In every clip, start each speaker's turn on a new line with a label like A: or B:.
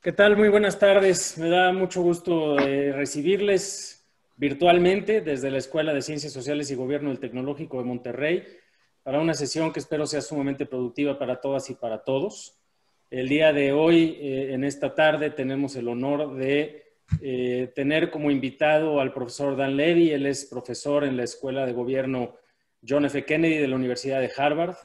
A: ¿Qué tal? Muy buenas tardes. Me da mucho gusto eh, recibirles virtualmente desde la Escuela de Ciencias Sociales y Gobierno del Tecnológico de Monterrey para una sesión que espero sea sumamente productiva para todas y para todos. El día de hoy, eh, en esta tarde, tenemos el honor de eh, tener como invitado al profesor Dan Levy. Él es profesor en la Escuela de Gobierno John F. Kennedy de la Universidad de Harvard.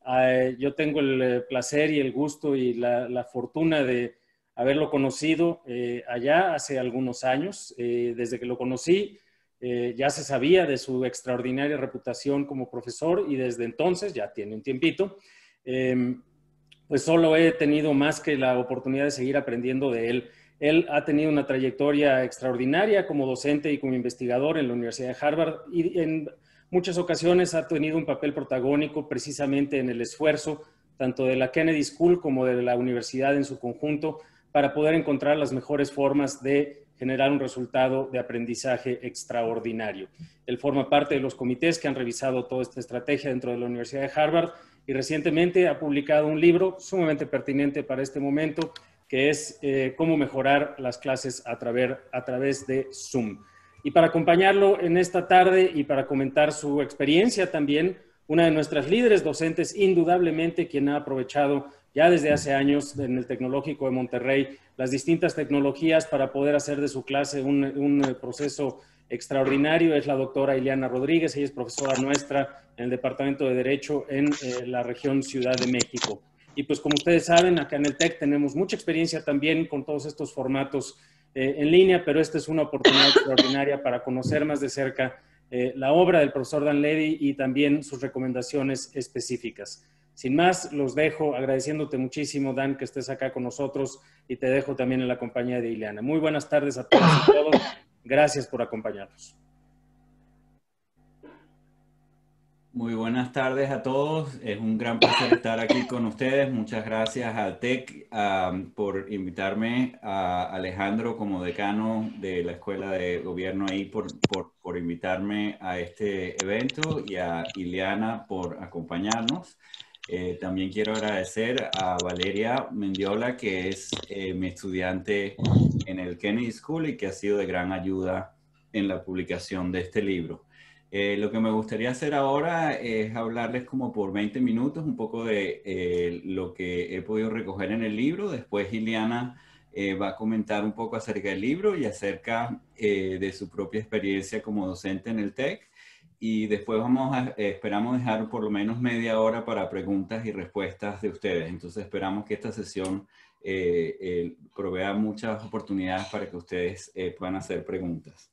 A: Ah, yo tengo el placer y el gusto y la fortuna de haberlo conocido eh, allá hace algunos años. Eh, desde que lo conocí, eh, ya se sabía de su extraordinaria reputación como profesor y desde entonces, ya tiene un tiempito, em, pues solo he tenido más que la oportunidad de seguir aprendiendo de él. Él ha tenido una trayectoria extraordinaria como docente y como investigador en la Universidad de Harvard y en muchas ocasiones ha tenido un papel protagónico precisamente en el esfuerzo tanto de la Kennedy School como de la universidad en su conjunto para poder encontrar las mejores formas de generar un resultado de aprendizaje extraordinario. Él forma parte de los comités que han revisado toda esta estrategia dentro de la Universidad de Harvard y recientemente ha publicado un libro sumamente pertinente para este momento que es eh, cómo mejorar las clases a través, a través de Zoom. Y para acompañarlo en esta tarde y para comentar su experiencia también, una de nuestras líderes docentes, indudablemente quien ha aprovechado ya desde hace años en el Tecnológico de Monterrey las distintas tecnologías para poder hacer de su clase un, eh, proceso extraordinario. Es la doctora Ileana Rodríguez, ella es profesora nuestra en el Departamento de Derecho en eh, la región Ciudad de México. Y pues como ustedes saben, acá en el TEC tenemos mucha experiencia también con todos estos formatos eh, en línea, pero esta es una oportunidad extraordinaria para conocer más de cerca la obra del profesor Dan Levy y también sus recomendaciones específicas. Sin más, los dejo agradeciéndote muchísimo, Dan, que estés acá con nosotros y te dejo también en la compañía de Ileana. Muy buenas tardes a todos y todos. Gracias por acompañarnos.
B: Muy buenas tardes a todos. Es un gran placer estar aquí con ustedes. Muchas gracias a TEC por invitarme, a Alejandro como decano de la Escuela de Gobierno ahí por, por, por invitarme a este evento y a Ileana por acompañarnos. Eh, también quiero agradecer a Valeria Mendiola, que es eh, mi estudiante en el Kennedy School y que ha sido de gran ayuda en la publicación de este libro. Eh, lo que me gustaría hacer ahora es hablarles como por 20 minutos un poco de lo que he podido recoger en el libro. Después Iliana va a comentar un poco acerca del libro y acerca de su propia experiencia como docente en el TEC y después vamos eh, esperamos dejar por lo menos media hora para preguntas y respuestas de ustedes. Entonces esperamos que esta sesión eh, eh, provea muchas oportunidades para que ustedes puedan hacer preguntas.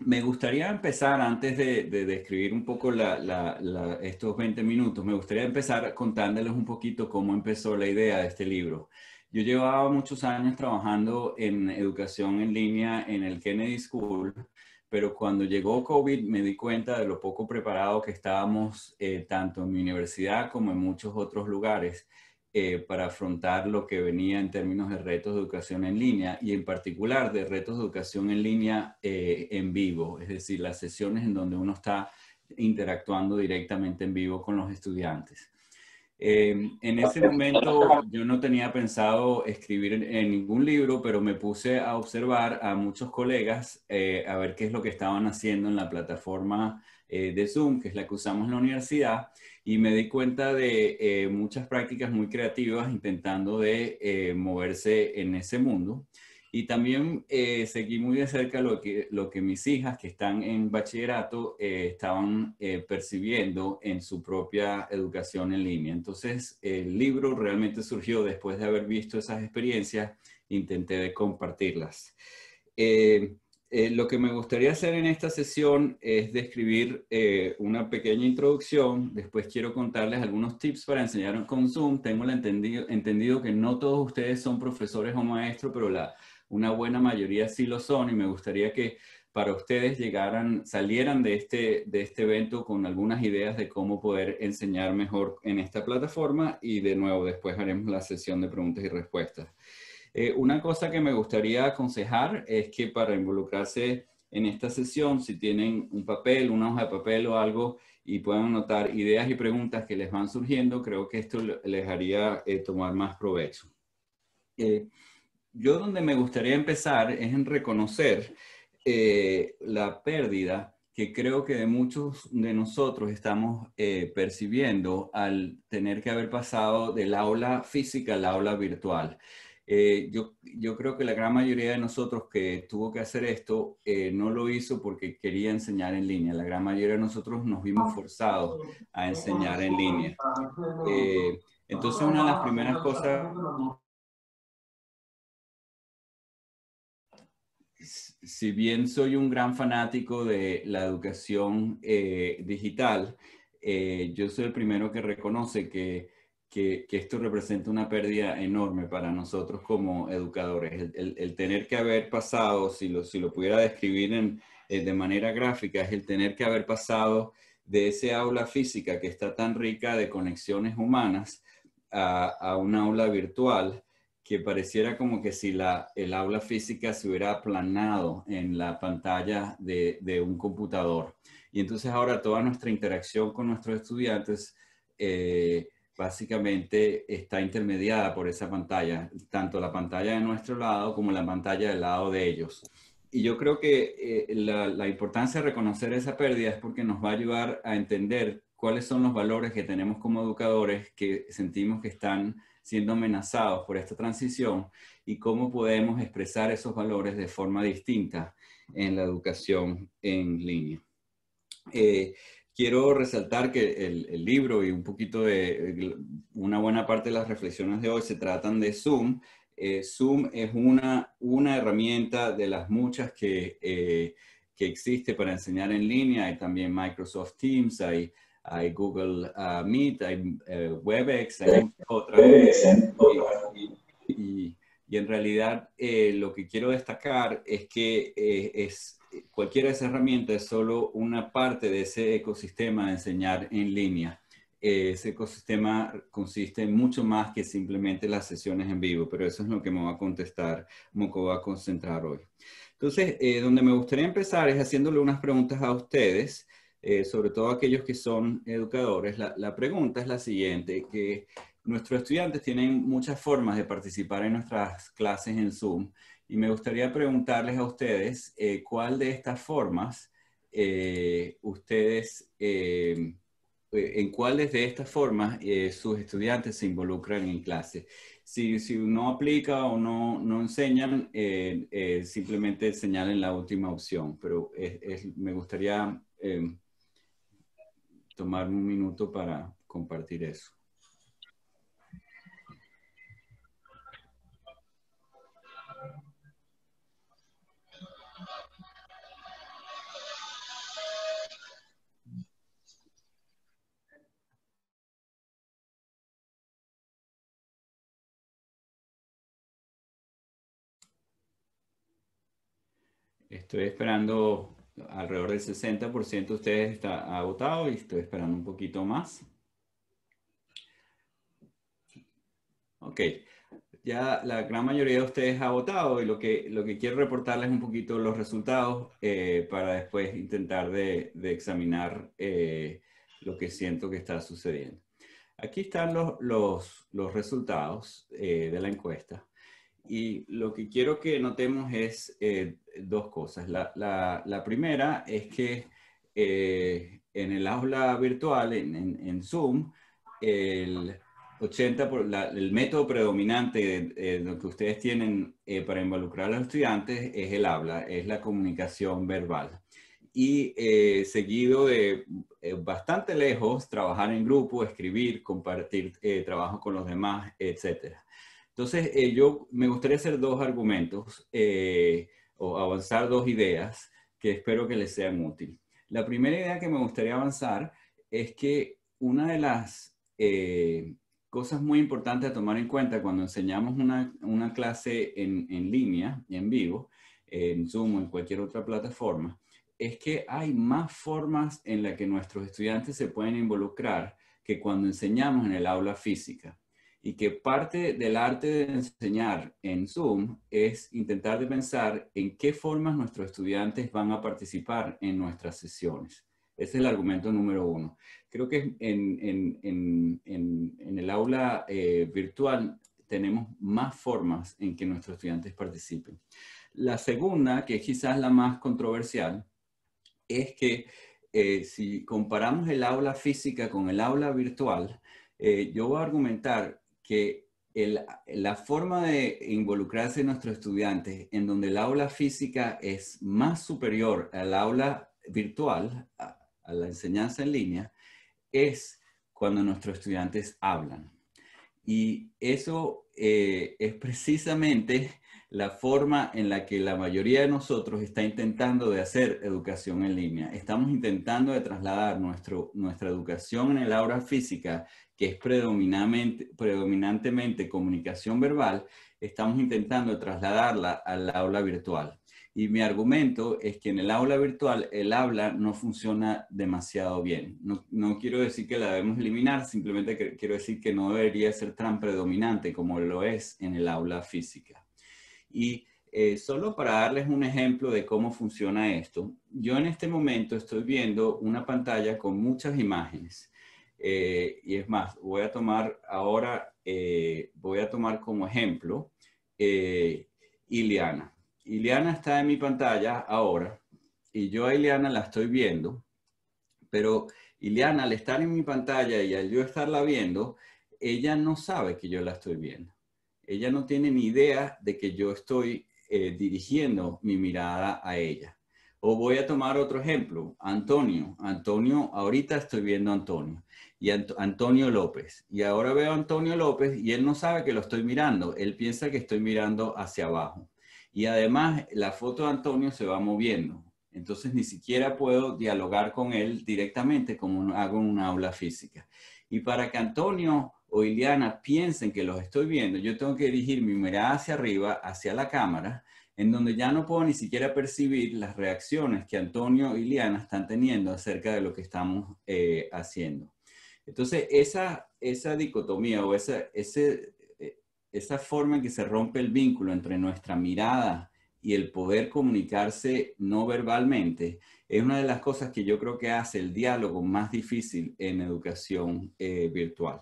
B: me gustaría empezar, antes de, describir un poco estos 20 minutos, me gustaría empezar contándoles un poquito cómo empezó la idea de este libro. Yo llevaba muchos años trabajando en educación en línea en el Kennedy School pero cuando llegó COVID me di cuenta de lo poco preparado que estábamos eh, tanto en mi universidad como en muchos otros lugares eh, para afrontar lo que venía en términos de retos de educación en línea y en particular de retos de educación en línea eh, en vivo, es decir, las sesiones en donde uno está interactuando directamente en vivo con los estudiantes. Em, en ese momento yo no tenía pensado escribir en, ningún libro, pero me puse a observar a muchos colegas eh, a ver qué es lo que estaban haciendo en la plataforma eh, de Zoom, que es la que usamos en la universidad, y me di cuenta de eh, muchas prácticas muy creativas intentando de moverse en ese mundo. Y también eh, seguí muy de cerca lo que, lo que mis hijas que están en bachillerato eh, estaban eh, percibiendo en su propia educación en línea. Entonces, el libro realmente surgió después de haber visto esas experiencias, intenté de compartirlas. lo que me gustaría hacer en esta sesión es describir una pequeña introducción. Después quiero contarles algunos tips para enseñar con Zoom. Tengo entendido, entendido que no todos ustedes son profesores o maestros, pero la, una buena mayoría sí lo son y me gustaría que para ustedes llegaran, salieran de este, de este evento con algunas ideas de cómo poder enseñar mejor en esta plataforma y de nuevo después haremos la sesión de preguntas y respuestas. Eh, una cosa que me gustaría aconsejar es que para involucrarse en esta sesión, si tienen un papel, una hoja de papel o algo y puedan anotar ideas y preguntas que les van surgiendo, creo que esto les haría eh, tomar más provecho. Yo donde me gustaría empezar es en reconocer la pérdida que creo que de muchos de nosotros estamos eh, percibiendo al tener que haber pasado del aula física al aula virtual. Eh, yo, yo, creo que la gran mayoría de nosotros que tuvo que hacer esto eh, no lo hizo porque quería enseñar en línea. La gran mayoría de nosotros nos vimos forzados a enseñar en línea. entonces, una de las primeras cosas si bien soy un gran fanático de la educación eh, digital, eh, yo soy el primero que reconoce que, que, esto representa una pérdida enorme para nosotros como educadores. El, tener que haber pasado, si lo, si lo pudiera describir en, eh, de manera gráfica, es el tener que haber pasado de ese aula física que está tan rica de conexiones humanas a, a un aula virtual que pareciera como que si la, el aula física se hubiera aplanado en la pantalla de, de un computador. Y entonces ahora toda nuestra interacción con nuestros estudiantes eh, básicamente está intermediada por esa pantalla, tanto la pantalla de nuestro lado como la pantalla del lado de ellos. Y yo creo que eh, la, la importancia de reconocer esa pérdida es porque nos va a ayudar a entender cuáles son los valores que tenemos como educadores que sentimos que están siendo amenazados por esta transición y cómo podemos expresar esos valores de forma distinta en la educación en línea. Eh, quiero resaltar que el, libro y un poquito de una buena parte de las reflexiones de hoy se tratan de Zoom. Eh, Zoom es una, una herramienta de las muchas que, eh, que existe para enseñar en línea. Hay también Microsoft Teams, hay hay Google uh, Meet, hay eh, WebEx, hay otras. Y, y, en realidad eh, lo que quiero destacar es que eh, es, cualquiera de esas herramientas es solo una parte de ese ecosistema de enseñar en línea. ese ecosistema consiste en mucho más que simplemente las sesiones en vivo, pero eso es lo que me va a contestar, me voy a concentrar hoy. Entonces, donde me gustaría empezar es haciéndole unas preguntas a ustedes. Eh, sobre todo aquellos que son educadores, la, pregunta es la siguiente, que nuestros estudiantes tienen muchas formas de participar en nuestras clases en Zoom y me gustaría preguntarles a ustedes eh, cuál de estas formas eh, ustedes, en cuáles de estas formas sus estudiantes se involucran en clase. Si, si no aplica o no, no enseñan, simplemente señalen la última opción, pero me gustaría tomar un minuto para compartir eso. Estoy esperando alrededor del 60% de ustedes está agotado y estoy esperando un poquito más. Ok, ya la gran mayoría de ustedes ha votado y lo que, lo que quiero reportarles un poquito los resultados eh, para después intentar de, examinar eh, lo que siento que está sucediendo. Aquí están los, los, los resultados eh, de la encuesta. Y lo que quiero que notemos es eh, dos cosas. La, primera es que eh, en el aula virtual, en, Zoom, el 80 por el método predominante de, que ustedes tienen eh, para involucrar a los estudiantes es el habla, es la comunicación verbal. Y seguido de bastante lejos, trabajar en grupo, escribir, compartir trabajo con los demás, etcétera. Entonces, eh, yo me gustaría hacer dos argumentos eh, o avanzar dos ideas que espero que les sean útiles. La primera idea que me gustaría avanzar es que una de las eh, cosas muy importantes a tomar en cuenta cuando enseñamos una, una clase en, en línea, en vivo, en Zoom o en cualquier otra plataforma, es que hay más formas en las que nuestros estudiantes se pueden involucrar que cuando enseñamos en el aula física y que parte del arte de enseñar en Zoom es intentar de pensar en qué formas nuestros estudiantes van a participar en nuestras sesiones. Ese es el argumento número uno. Creo que en, en, en, en el aula eh, virtual tenemos más formas en que nuestros estudiantes participen. La segunda, que es quizás la más controversial, es que eh, si comparamos el aula física con el aula virtual, eh, yo voy a argumentar que la forma de involucrarse de nuestros estudiantes en donde el aula física es más superior al aula virtual, a, la enseñanza en línea, es cuando nuestros estudiantes hablan. Y eso eh, es precisamente la forma en la que la mayoría de nosotros está intentando de hacer educación en línea. Estamos intentando de trasladar nuestro, nuestra educación en el aula física, que es predominantemente, comunicación verbal, estamos intentando trasladarla al aula virtual. Y mi argumento es que en el aula virtual el habla no funciona demasiado bien. No, no, quiero decir que la debemos eliminar, simplemente quiero decir que no debería ser tan predominante como lo es en el aula física. Y eh, solo para darles un ejemplo de cómo funciona esto, yo en este momento estoy viendo una pantalla con muchas imágenes. Eh, y es más, voy a tomar ahora, eh, voy a tomar como ejemplo Iliana. Iliana está en mi pantalla ahora y yo a Iliana la estoy viendo, pero Iliana al estar en mi pantalla y al yo estarla viendo, ella no sabe que yo la estoy viendo ella no tiene ni idea de que yo estoy eh, dirigiendo mi mirada a ella. O voy a tomar otro ejemplo, Antonio. Antonio, ahorita estoy viendo a Antonio. Y Antonio López. Y ahora veo a Antonio López y él no sabe que lo estoy mirando. Él piensa que estoy mirando hacia abajo. Y además la foto de Antonio se va moviendo. Entonces ni siquiera puedo dialogar con él directamente como hago en una aula física. Y para que Antonio o Iliana piensen que los estoy viendo, yo tengo que dirigir mi mirada hacia arriba, hacia la cámara, en donde ya no puedo ni siquiera percibir las reacciones que Antonio y Iliana están teniendo acerca de lo que estamos eh, haciendo. Entonces, esa, esa dicotomía o esa, ese, eh, esa forma en que se rompe el vínculo entre nuestra mirada y el poder comunicarse no verbalmente es una de las cosas que yo creo que hace el diálogo más difícil en educación eh, virtual.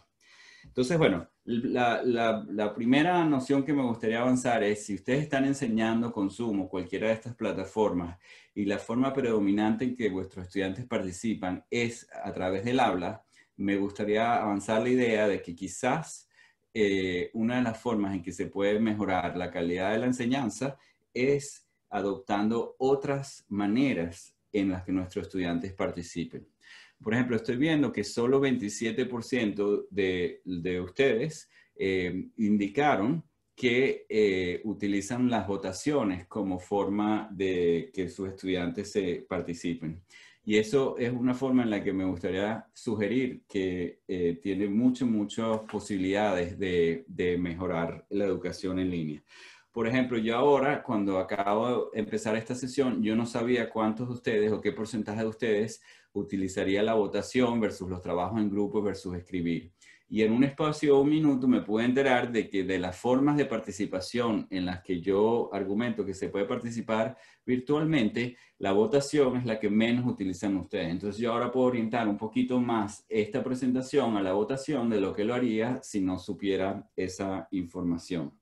B: Entonces, bueno, la, primera noción que me gustaría avanzar es si ustedes están enseñando consumo, cualquiera de estas plataformas, y la forma predominante en que vuestros estudiantes participan es a través del habla, me gustaría avanzar la idea de que quizás eh, una de las formas en que se puede mejorar la calidad de la enseñanza es adoptando otras maneras en las que nuestros estudiantes participen. Por ejemplo, estoy viendo que solo 27% de, de, ustedes eh, indicaron que eh, utilizan las votaciones como forma de que sus estudiantes se participen. Y eso es una forma en la que me gustaría sugerir que eh, tiene muchas, muchas posibilidades de, de mejorar la educación en línea. Por ejemplo, yo ahora, cuando acabo de empezar esta sesión, yo no sabía cuántos de ustedes o qué porcentaje de ustedes utilizaría la votación versus los trabajos en grupo versus escribir. Y en un espacio de un minuto me pude enterar de que de las formas de participación en las que yo argumento que se puede participar virtualmente, la votación es la que menos utilizan ustedes. Entonces yo ahora puedo orientar un poquito más esta presentación a la votación de lo que lo haría si no supiera esa información.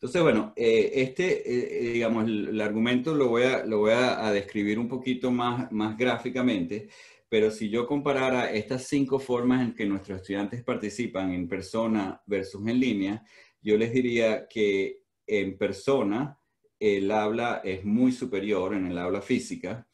B: Entonces, bueno, eh, este, eh, eh, digamos, el, argumento lo voy, a, lo voy a, describir un poquito más, más gráficamente, pero si yo comparara estas cinco formas en que nuestros estudiantes participan en persona versus en línea, yo les diría que en persona el habla es muy superior en el habla física,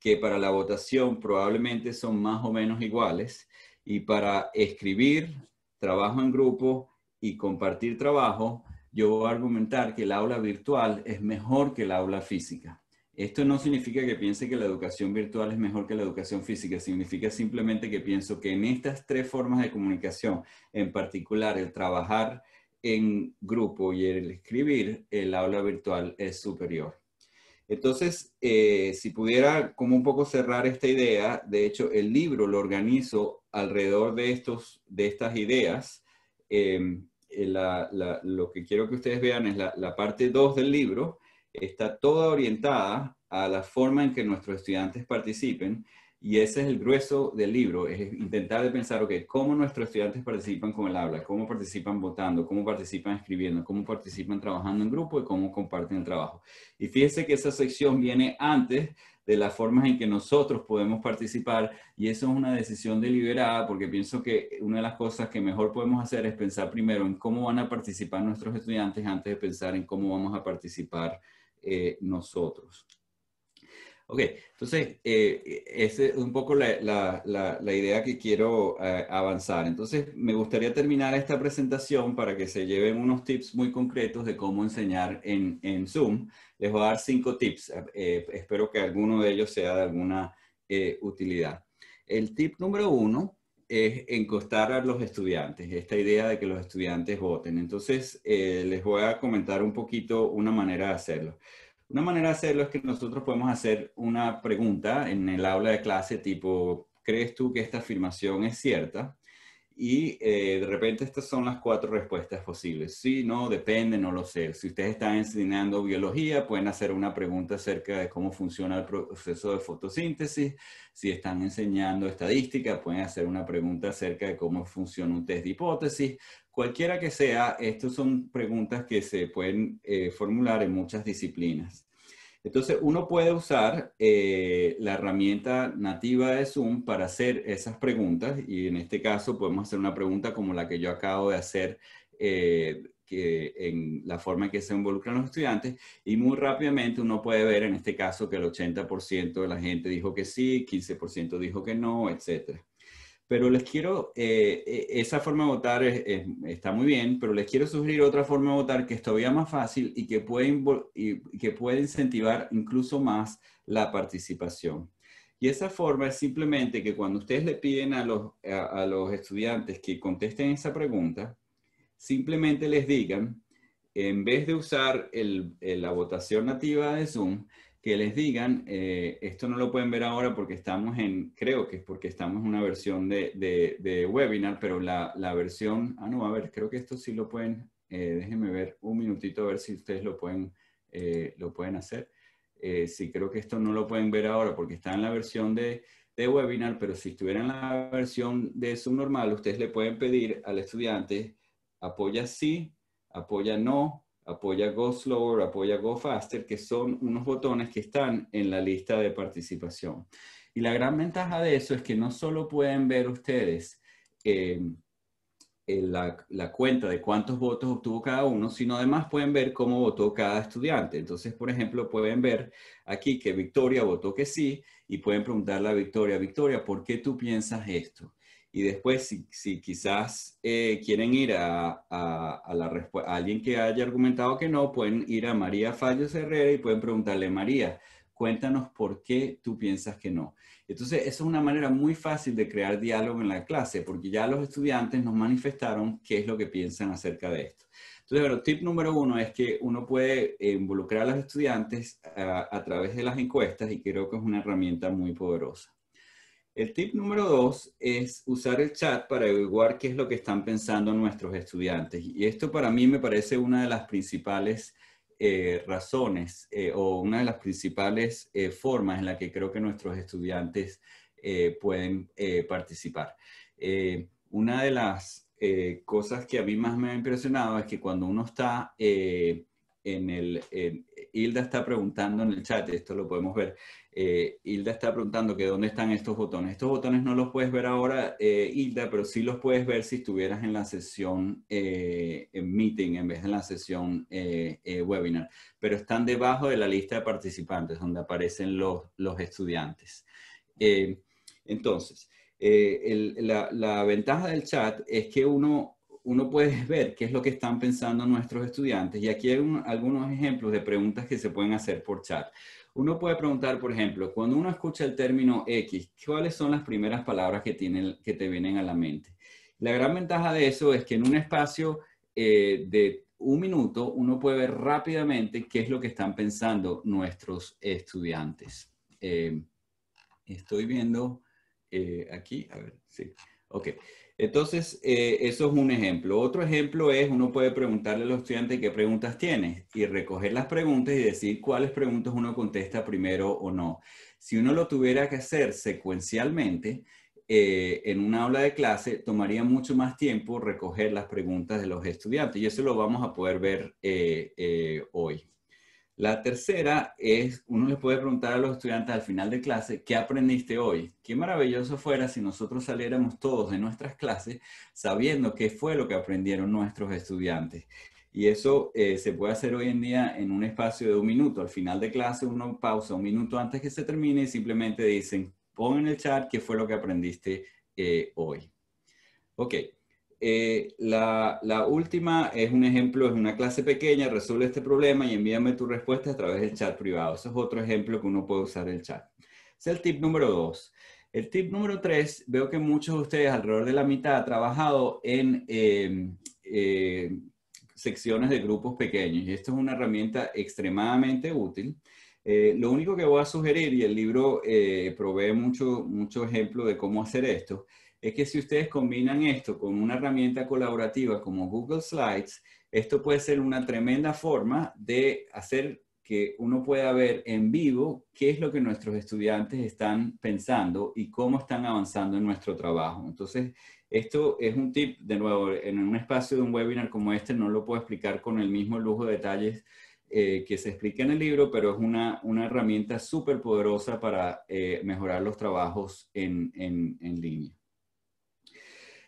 B: que para la votación probablemente son más o menos iguales, y para escribir, trabajo en grupo y compartir trabajo, yo voy a argumentar que el aula virtual es mejor que el aula física. Esto no significa que piense que la educación virtual es mejor que la educación física, significa simplemente que pienso que en estas tres formas de comunicación, en particular el trabajar en grupo y el escribir, el aula virtual es superior. Entonces, eh, si pudiera como un poco cerrar esta idea, de hecho el libro lo organizo alrededor de, estos, de estas ideas. Eh, eh, lo que quiero que ustedes vean es la, parte 2 del libro, está toda orientada a la forma en que nuestros estudiantes participen Y ese es el grueso del libro, es intentar de pensar, ok, cómo nuestros estudiantes participan con el habla, cómo participan votando, cómo participan escribiendo, cómo participan trabajando en grupo y cómo comparten el trabajo. Y fíjese que esa sección viene antes de las formas en que nosotros podemos participar y eso es una decisión deliberada porque pienso que una de las cosas que mejor podemos hacer es pensar primero en cómo van a participar nuestros estudiantes antes de pensar en cómo vamos a participar eh, nosotros. Ok, entonces, eh, esa es un poco la, idea que quiero eh, avanzar. Entonces, me gustaría terminar esta presentación para que se lleven unos tips muy concretos de cómo enseñar en, Zoom. Les voy a dar cinco tips. Eh, espero que alguno de ellos sea de alguna utilidad. El tip número uno es encostar a los estudiantes, esta idea de que los estudiantes voten. Entonces, les voy a comentar un poquito una manera de hacerlo. Una manera de hacerlo es que nosotros podemos hacer una pregunta en el aula de clase tipo, ¿crees tú que esta afirmación es cierta? Y eh, de repente estas son las cuatro respuestas posibles. Sí, no, depende, no lo sé. Si ustedes están enseñando biología, pueden hacer una pregunta acerca de cómo funciona el proceso de fotosíntesis. Si están enseñando estadística, pueden hacer una pregunta acerca de cómo funciona un test de hipótesis. Cualquiera que sea, estas son preguntas que se pueden eh, formular en muchas disciplinas. Entonces, uno puede usar eh, la herramienta nativa de Zoom para hacer esas preguntas y en este caso podemos hacer una pregunta como la que yo acabo de hacer eh, que en la forma en que se involucran los estudiantes y muy rápidamente uno puede ver en este caso que el 80% de la gente dijo que sí, 15% dijo que no, etcétera. Pero les quiero, eh, eh, esa forma de votar está muy bien, pero les quiero sugerir otra forma de votar que es todavía más fácil y que puede, que puede incentivar incluso más la participación. Y esa forma es simplemente que cuando ustedes le piden a los, a los estudiantes que contesten esa pregunta, simplemente les digan, en vez de usar la votación nativa de Zoom, que les digan, eh, esto no lo pueden ver ahora porque estamos en, creo que es porque estamos en una versión de, de, webinar, pero la, la, versión, ah, no, a ver, creo que esto sí lo pueden, eh, déjenme ver un minutito a ver si ustedes lo pueden, eh, lo pueden hacer. sí, creo que esto no lo pueden ver ahora porque está en la versión de, de webinar, pero si estuviera en la versión de Zoom normal, ustedes le pueden pedir al estudiante, apoya sí, apoya no, apoya Go Slower, apoya Go Faster, que son unos botones que están en la lista de participación. Y la gran ventaja de eso es que no solo pueden ver ustedes eh, la, la, cuenta de cuántos votos obtuvo cada uno, sino además pueden ver cómo votó cada estudiante. Entonces, por ejemplo, pueden ver aquí que Victoria votó que sí y pueden preguntarle a Victoria, Victoria, ¿por qué tú piensas esto? Y después, si, quizás eh, quieren ir a, a, la alguien que haya argumentado que no, pueden ir a María Fallos Herrera y pueden preguntarle, María, cuéntanos por qué tú piensas que no. Entonces, esa es una manera muy fácil de crear diálogo en la clase, porque ya los estudiantes nos manifestaron qué es lo que piensan acerca de esto. Entonces, el tip número uno es que uno puede involucrar a los estudiantes a través de las encuestas y creo que es una herramienta muy poderosa. El tip número dos es usar el chat para averiguar qué es lo que están pensando nuestros estudiantes. Y esto para mí me parece una de las principales eh, razones eh, o una de las principales eh, formas en la que creo que nuestros estudiantes pueden participar. una de las cosas que a mí más me ha impresionado es que cuando uno está en el, Hilda está preguntando en el chat, esto lo podemos ver, eh, Hilda está preguntando que dónde están estos botones. Estos botones no los puedes ver ahora, eh, Hilda, pero sí los puedes ver si estuvieras en la sesión eh, en meeting en vez de la sesión webinar, pero están debajo de la lista de participantes donde aparecen los, los estudiantes. entonces, la ventaja del chat es que uno uno puede ver qué es lo que están pensando nuestros estudiantes. Y aquí hay algunos ejemplos de preguntas que se pueden hacer por chat. Uno puede preguntar, por ejemplo, cuando uno escucha el término X, ¿cuáles son las primeras palabras que, tienen, que te vienen a la mente? La gran ventaja de eso es que en un espacio eh, de un minuto uno puede ver rápidamente qué es lo que están pensando nuestros estudiantes. Eh, estoy viendo eh, aquí, a ver, sí, ok. Entonces, eh, eso es un ejemplo. Otro ejemplo es, uno puede preguntarle a los estudiantes qué preguntas tienes y recoger las preguntas y decir cuáles preguntas uno contesta primero o no. Si uno lo tuviera que hacer secuencialmente, eh, en una aula de clase tomaría mucho más tiempo recoger las preguntas de los estudiantes y eso lo vamos a poder ver eh, hoy. La tercera es, uno le puede preguntar a los estudiantes al final de clase, ¿qué aprendiste hoy? Qué maravilloso fuera si nosotros saliéramos todos de nuestras clases sabiendo qué fue lo que aprendieron nuestros estudiantes. Y eso eh, se puede hacer hoy en día en un espacio de un minuto. Al final de clase uno pausa un minuto antes que se termine y simplemente dicen, pon en el chat qué fue lo que aprendiste eh, hoy. Ok. Eh, la, última es un ejemplo, es una clase pequeña, resuelve este problema y envíame tu respuesta a través del chat privado. Eso es otro ejemplo que uno puede usar el chat. Es el tip número dos. El tip número tres, veo que muchos de ustedes, alrededor de la mitad, han trabajado en em, eh, secciones de grupos pequeños y esto es una herramienta extremadamente útil. Eh, lo único que voy a sugerir, y el libro provee mucho, mucho ejemplo de cómo hacer esto, es que si ustedes combinan esto con una herramienta colaborativa como Google Slides, esto puede ser una tremenda forma de hacer que uno pueda ver en vivo qué es lo que nuestros estudiantes están pensando y cómo están avanzando en nuestro trabajo. Entonces, esto es un tip, de nuevo, en un espacio de un webinar como este no lo puedo explicar con el mismo lujo de detalles eh, que se explica en el libro, pero es una, herramienta súper poderosa para eh, mejorar los trabajos en línea.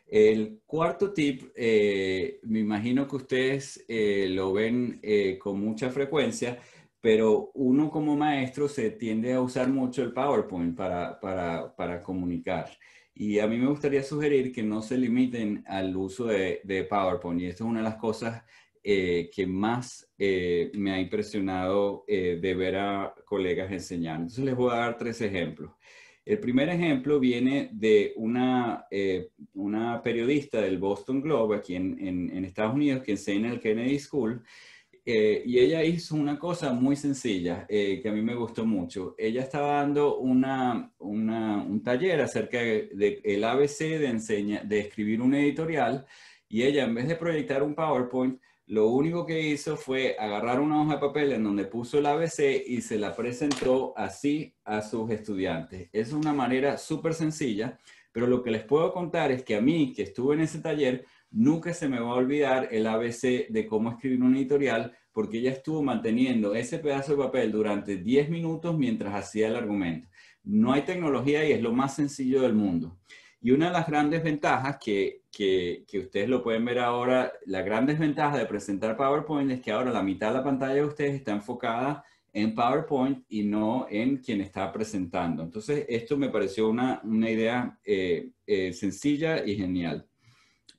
B: El cuarto tip, eh, me imagino que ustedes eh, lo ven eh, con mucha frecuencia, pero uno como maestro se tiende a usar mucho el PowerPoint para, para, para comunicar. Y a mí me gustaría sugerir que no se limiten al uso de, PowerPoint. Y esto es una de las cosas que más me ha impresionado de ver a colegas enseñar. Entonces les voy a dar tres ejemplos. El primer ejemplo viene de una, eh, una periodista del Boston Globe aquí en, Estados Unidos que enseña en el Kennedy School eh, y ella hizo una cosa muy sencilla eh, que a mí me gustó mucho. Ella estaba dando una, un taller acerca del de, ABC de, enseña, de escribir un editorial y ella en vez de proyectar un PowerPoint lo único que hizo fue agarrar una hoja de papel en donde puso el ABC y se la presentó así a sus estudiantes. Es una manera súper sencilla, pero lo que les puedo contar es que a mí, que estuve en ese taller, nunca se me va a olvidar el ABC de cómo escribir un editorial, porque ella estuvo manteniendo ese pedazo de papel durante 10 minutos mientras hacía el argumento. No hay tecnología y es lo más sencillo del mundo. Y una de las grandes ventajas que, que, ustedes lo pueden ver ahora, la gran desventaja de presentar PowerPoint es que ahora la mitad de la pantalla de ustedes está enfocada en PowerPoint y no en quien está presentando. Entonces, esto me pareció una, una idea eh, eh, sencilla y genial.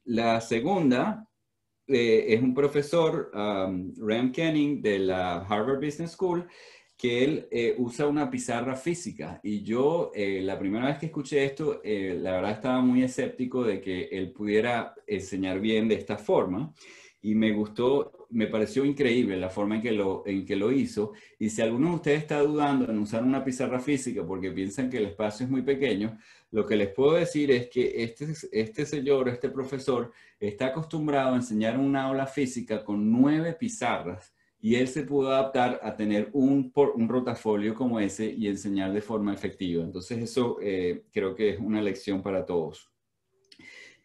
B: La segunda eh, es un profesor, um, Ram Kenning, de la Harvard Business School, que él eh, usa una pizarra física. Y yo, eh, la primera vez que escuché esto, eh, la verdad estaba muy escéptico de que él pudiera enseñar bien de esta forma. Y me gustó, me pareció increíble la forma en que lo, en que lo hizo. Y si alguno de ustedes está dudando en usar una pizarra física porque piensan que el espacio es muy pequeño, lo que les puedo decir es que este, este señor, este profesor, está acostumbrado a enseñar una aula física con nueve pizarras y él se pudo adaptar a tener un, un rotafolio como ese y enseñar de forma efectiva. Entonces eso eh, creo que es una lección para todos.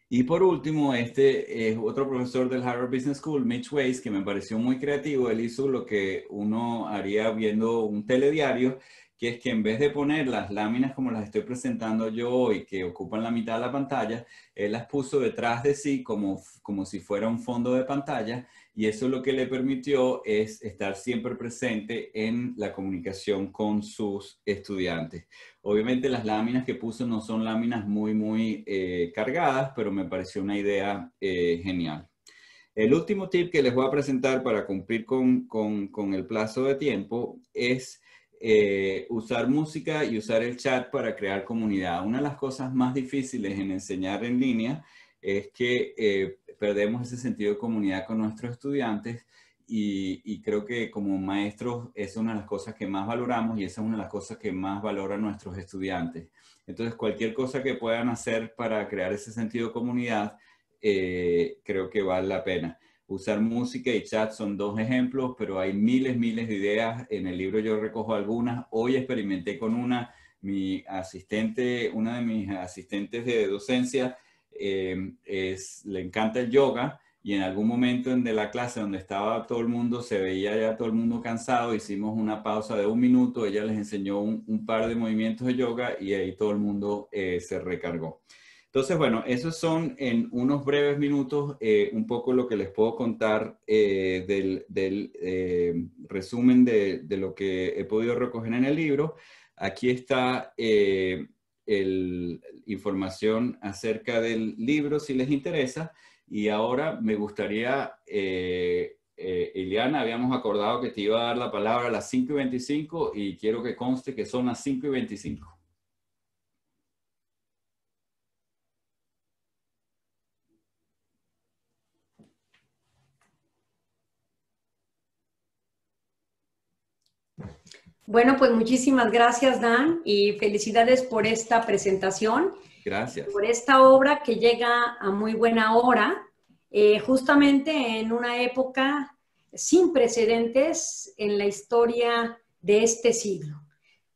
B: Y por último, este es otro profesor del Harvard Business School, Mitch Weiss, que me pareció muy creativo. Él hizo lo que uno haría viendo un telediario, que es que en vez de poner las láminas como las estoy presentando yo hoy, que ocupan la mitad de la pantalla, él las puso detrás de sí como, como si fuera un fondo de pantalla y eso lo que le permitió es estar siempre presente en la comunicación con sus estudiantes. Obviamente las láminas que puso no son láminas muy, muy eh, cargadas, pero me pareció una idea eh, genial. El último tip que les voy a presentar para cumplir con, con, el plazo de tiempo es eh, usar música y usar el chat para crear comunidad. Una de las cosas más difíciles en enseñar en línea es que perdemos ese sentido de comunidad con nuestros estudiantes y, creo que como maestros es una de las cosas que más valoramos y esa es una de las cosas que más valoran nuestros estudiantes. Entonces, cualquier cosa que puedan hacer para crear ese sentido de comunidad, eh, creo que vale la pena. Usar música y chat son dos ejemplos, pero hay miles, miles de ideas. En el libro yo recojo algunas. Hoy experimenté con una, mi asistente, una de mis asistentes de docencia, eh, es, le encanta el yoga y en algún momento en de la clase donde estaba todo el mundo, se veía ya todo el mundo cansado, hicimos una pausa de un minuto, ella les enseñó un, par de movimientos de yoga y ahí todo el mundo eh, se recargó. Entonces, bueno, esos son en unos breves minutos eh, un poco lo que les puedo contar eh, del, resumen de, lo que he podido recoger en el libro. Aquí está el, información acerca del libro si les interesa. Y ahora me gustaría, eh, eh, Iliana, habíamos acordado que te iba a dar la palabra a las 5 y 25 y quiero que conste que son las 5 y 25.
C: Bueno, pues muchísimas gracias, Dan, y felicidades por esta presentación.
B: Gracias.
C: Por esta obra que llega a muy buena hora, eh, justamente en una época sin precedentes en la historia de este siglo.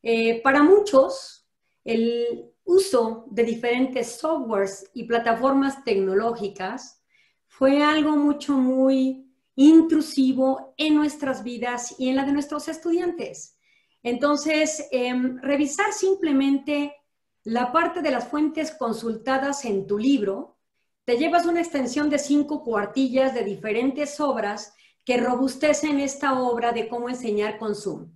C: Eh, para muchos, el uso de diferentes softwares y plataformas tecnológicas fue algo mucho muy intrusivo en nuestras vidas y en la de nuestros estudiantes. Entonces, em, revisar simplemente la parte de las fuentes consultadas en tu libro, te llevas una extensión de cinco cuartillas de diferentes obras que robustecen esta obra de cómo enseñar con Zoom.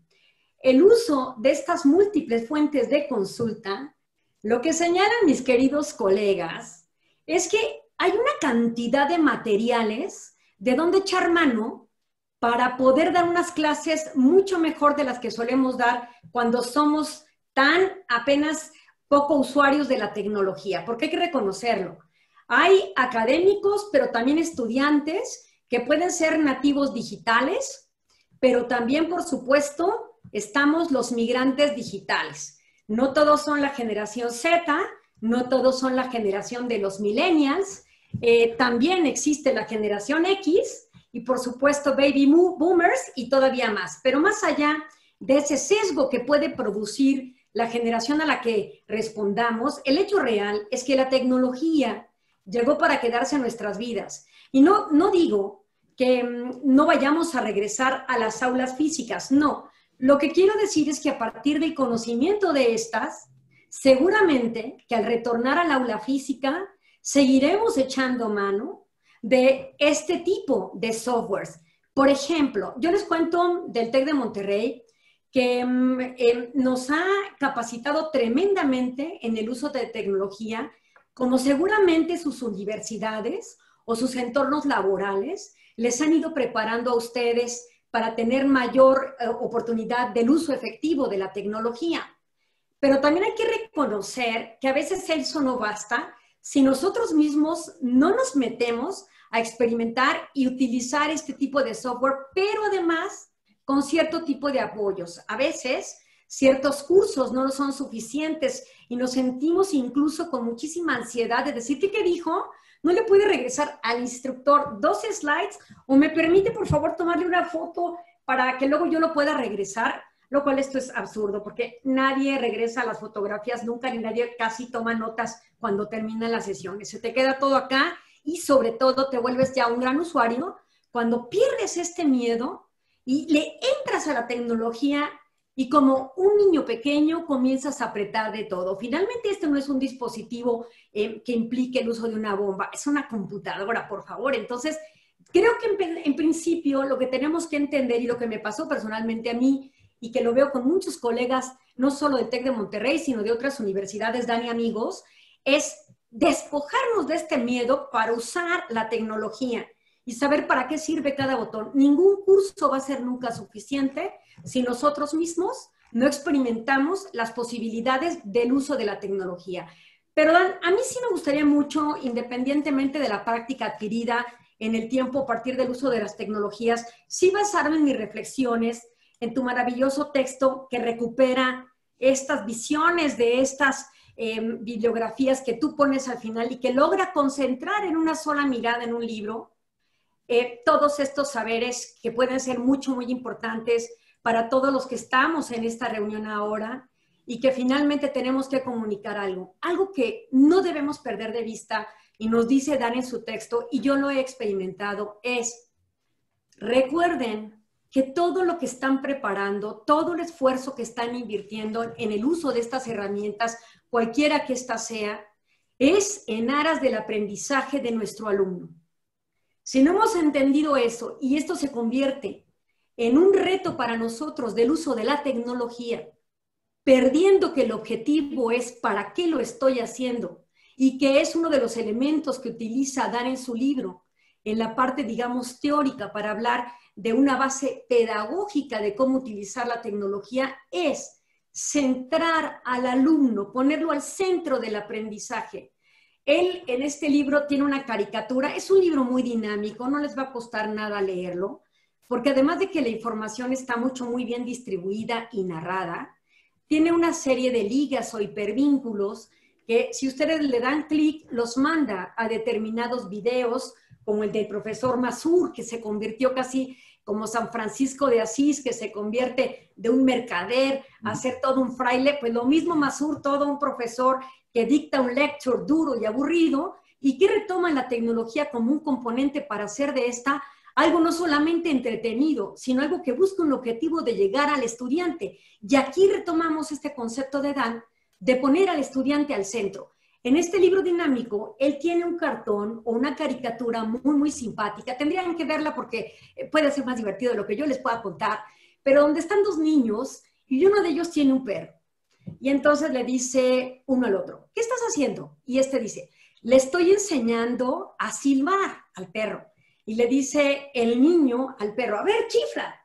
C: El uso de estas múltiples fuentes de consulta, lo que señalan mis queridos colegas, es que hay una cantidad de materiales de donde echar mano para poder dar unas clases mucho mejor de las que solemos dar cuando somos tan apenas poco usuarios de la tecnología, porque hay que reconocerlo. Hay académicos, pero también estudiantes que pueden ser nativos digitales, pero también, por supuesto, estamos los migrantes digitales. No todos son la generación Z, no todos son la generación de los millennials, eh, también existe la generación X y, por supuesto, baby boomers y todavía más. Pero más allá de ese sesgo que puede producir la generación a la que respondamos, el hecho real es que la tecnología llegó para quedarse en nuestras vidas. Y no, no digo que mm, no vayamos a regresar a las aulas físicas, no. Lo que quiero decir es que a partir del conocimiento de estas, seguramente que al retornar al aula física, seguiremos echando mano de este tipo de softwares. Por ejemplo, yo les cuento del TEC de Monterrey, que mm, eh, nos ha capacitado tremendamente en el uso de tecnología, como seguramente sus universidades o sus entornos laborales les han ido preparando a ustedes para tener mayor eh, oportunidad del uso efectivo de la tecnología. Pero también hay que reconocer que a veces eso no basta si nosotros mismos no nos metemos a experimentar y utilizar este tipo de software, pero además con cierto tipo de apoyos. A veces ciertos cursos no son suficientes y nos sentimos incluso con muchísima ansiedad de decir, ¿qué dijo? ¿No le puede regresar al instructor dos slides o me permite por favor tomarle una foto para que luego yo lo pueda regresar? Lo cual esto es absurdo porque nadie regresa a las fotografías nunca ni nadie casi toma notas cuando terminan las sesiones. Se te queda todo acá y sobre todo te vuelves ya un gran usuario cuando pierdes este miedo y le entras a la tecnología y como un niño pequeño comienzas a apretar de todo. Finalmente, este no es un dispositivo eh, que implique el uso de una bomba, es una computadora, por favor. Entonces, creo que en, en, principio lo que tenemos que entender y lo que me pasó personalmente a mí y que lo veo con muchos colegas, no solo del TEC de Monterrey, sino de otras universidades, Dani amigos, es despojarnos de este miedo para usar la tecnología y saber para qué sirve cada botón. Ningún curso va a ser nunca suficiente si nosotros mismos no experimentamos las posibilidades del uso de la tecnología. Pero a mí sí me gustaría mucho, independientemente de la práctica adquirida en el tiempo a partir del uso de las tecnologías, sí basarme en mis reflexiones, en tu maravilloso texto que recupera estas visiones de estas em, bibliografías que tú pones al final y que logra concentrar en una sola mirada en un libro eh, todos estos saberes que pueden ser mucho, muy importantes para todos los que estamos en esta reunión ahora y que finalmente tenemos que comunicar algo, algo que no debemos perder de vista y nos dice Dan en su texto, y yo lo he experimentado, es, recuerden que todo lo que están preparando, todo el esfuerzo que están invirtiendo en el uso de estas herramientas, cualquiera que ésta sea, es en aras del aprendizaje de nuestro alumno. Si no hemos entendido eso y esto se convierte en un reto para nosotros del uso de la tecnología, perdiendo que el objetivo es para qué lo estoy haciendo y que es uno de los elementos que utiliza Dan en su libro, en la parte, digamos, teórica para hablar de una base pedagógica de cómo utilizar la tecnología, es centrar al alumno, ponerlo al centro del aprendizaje. Él en este libro tiene una caricatura, es un libro muy dinámico, no les va a costar nada leerlo, porque además de que la información está mucho, muy bien distribuida y narrada, tiene una serie de ligas o hipervínculos que si ustedes le dan clic, los manda a determinados videos, como el del profesor Masur, que se convirtió casi como San Francisco de Asís, que se convierte de un mercader a ser todo un fraile, pues lo mismo Masur, todo un profesor que dicta un lecture duro y aburrido y que retoma la tecnología como un componente para hacer de esta algo no solamente entretenido, sino algo que busca un objetivo de llegar al estudiante. Y aquí retomamos este concepto de Dan de poner al estudiante al centro. En este libro dinámico, él tiene un cartón o una caricatura muy, muy simpática. Tendrían que verla porque eh, puede ser más divertido de lo que yo les pueda contar, pero donde están dos niños y uno de ellos tiene un perro. Y entonces le dice uno al otro, ¿qué estás haciendo? Y este dice, le estoy enseñando a silbar al perro. Y le dice el niño al perro, a ver, chifla.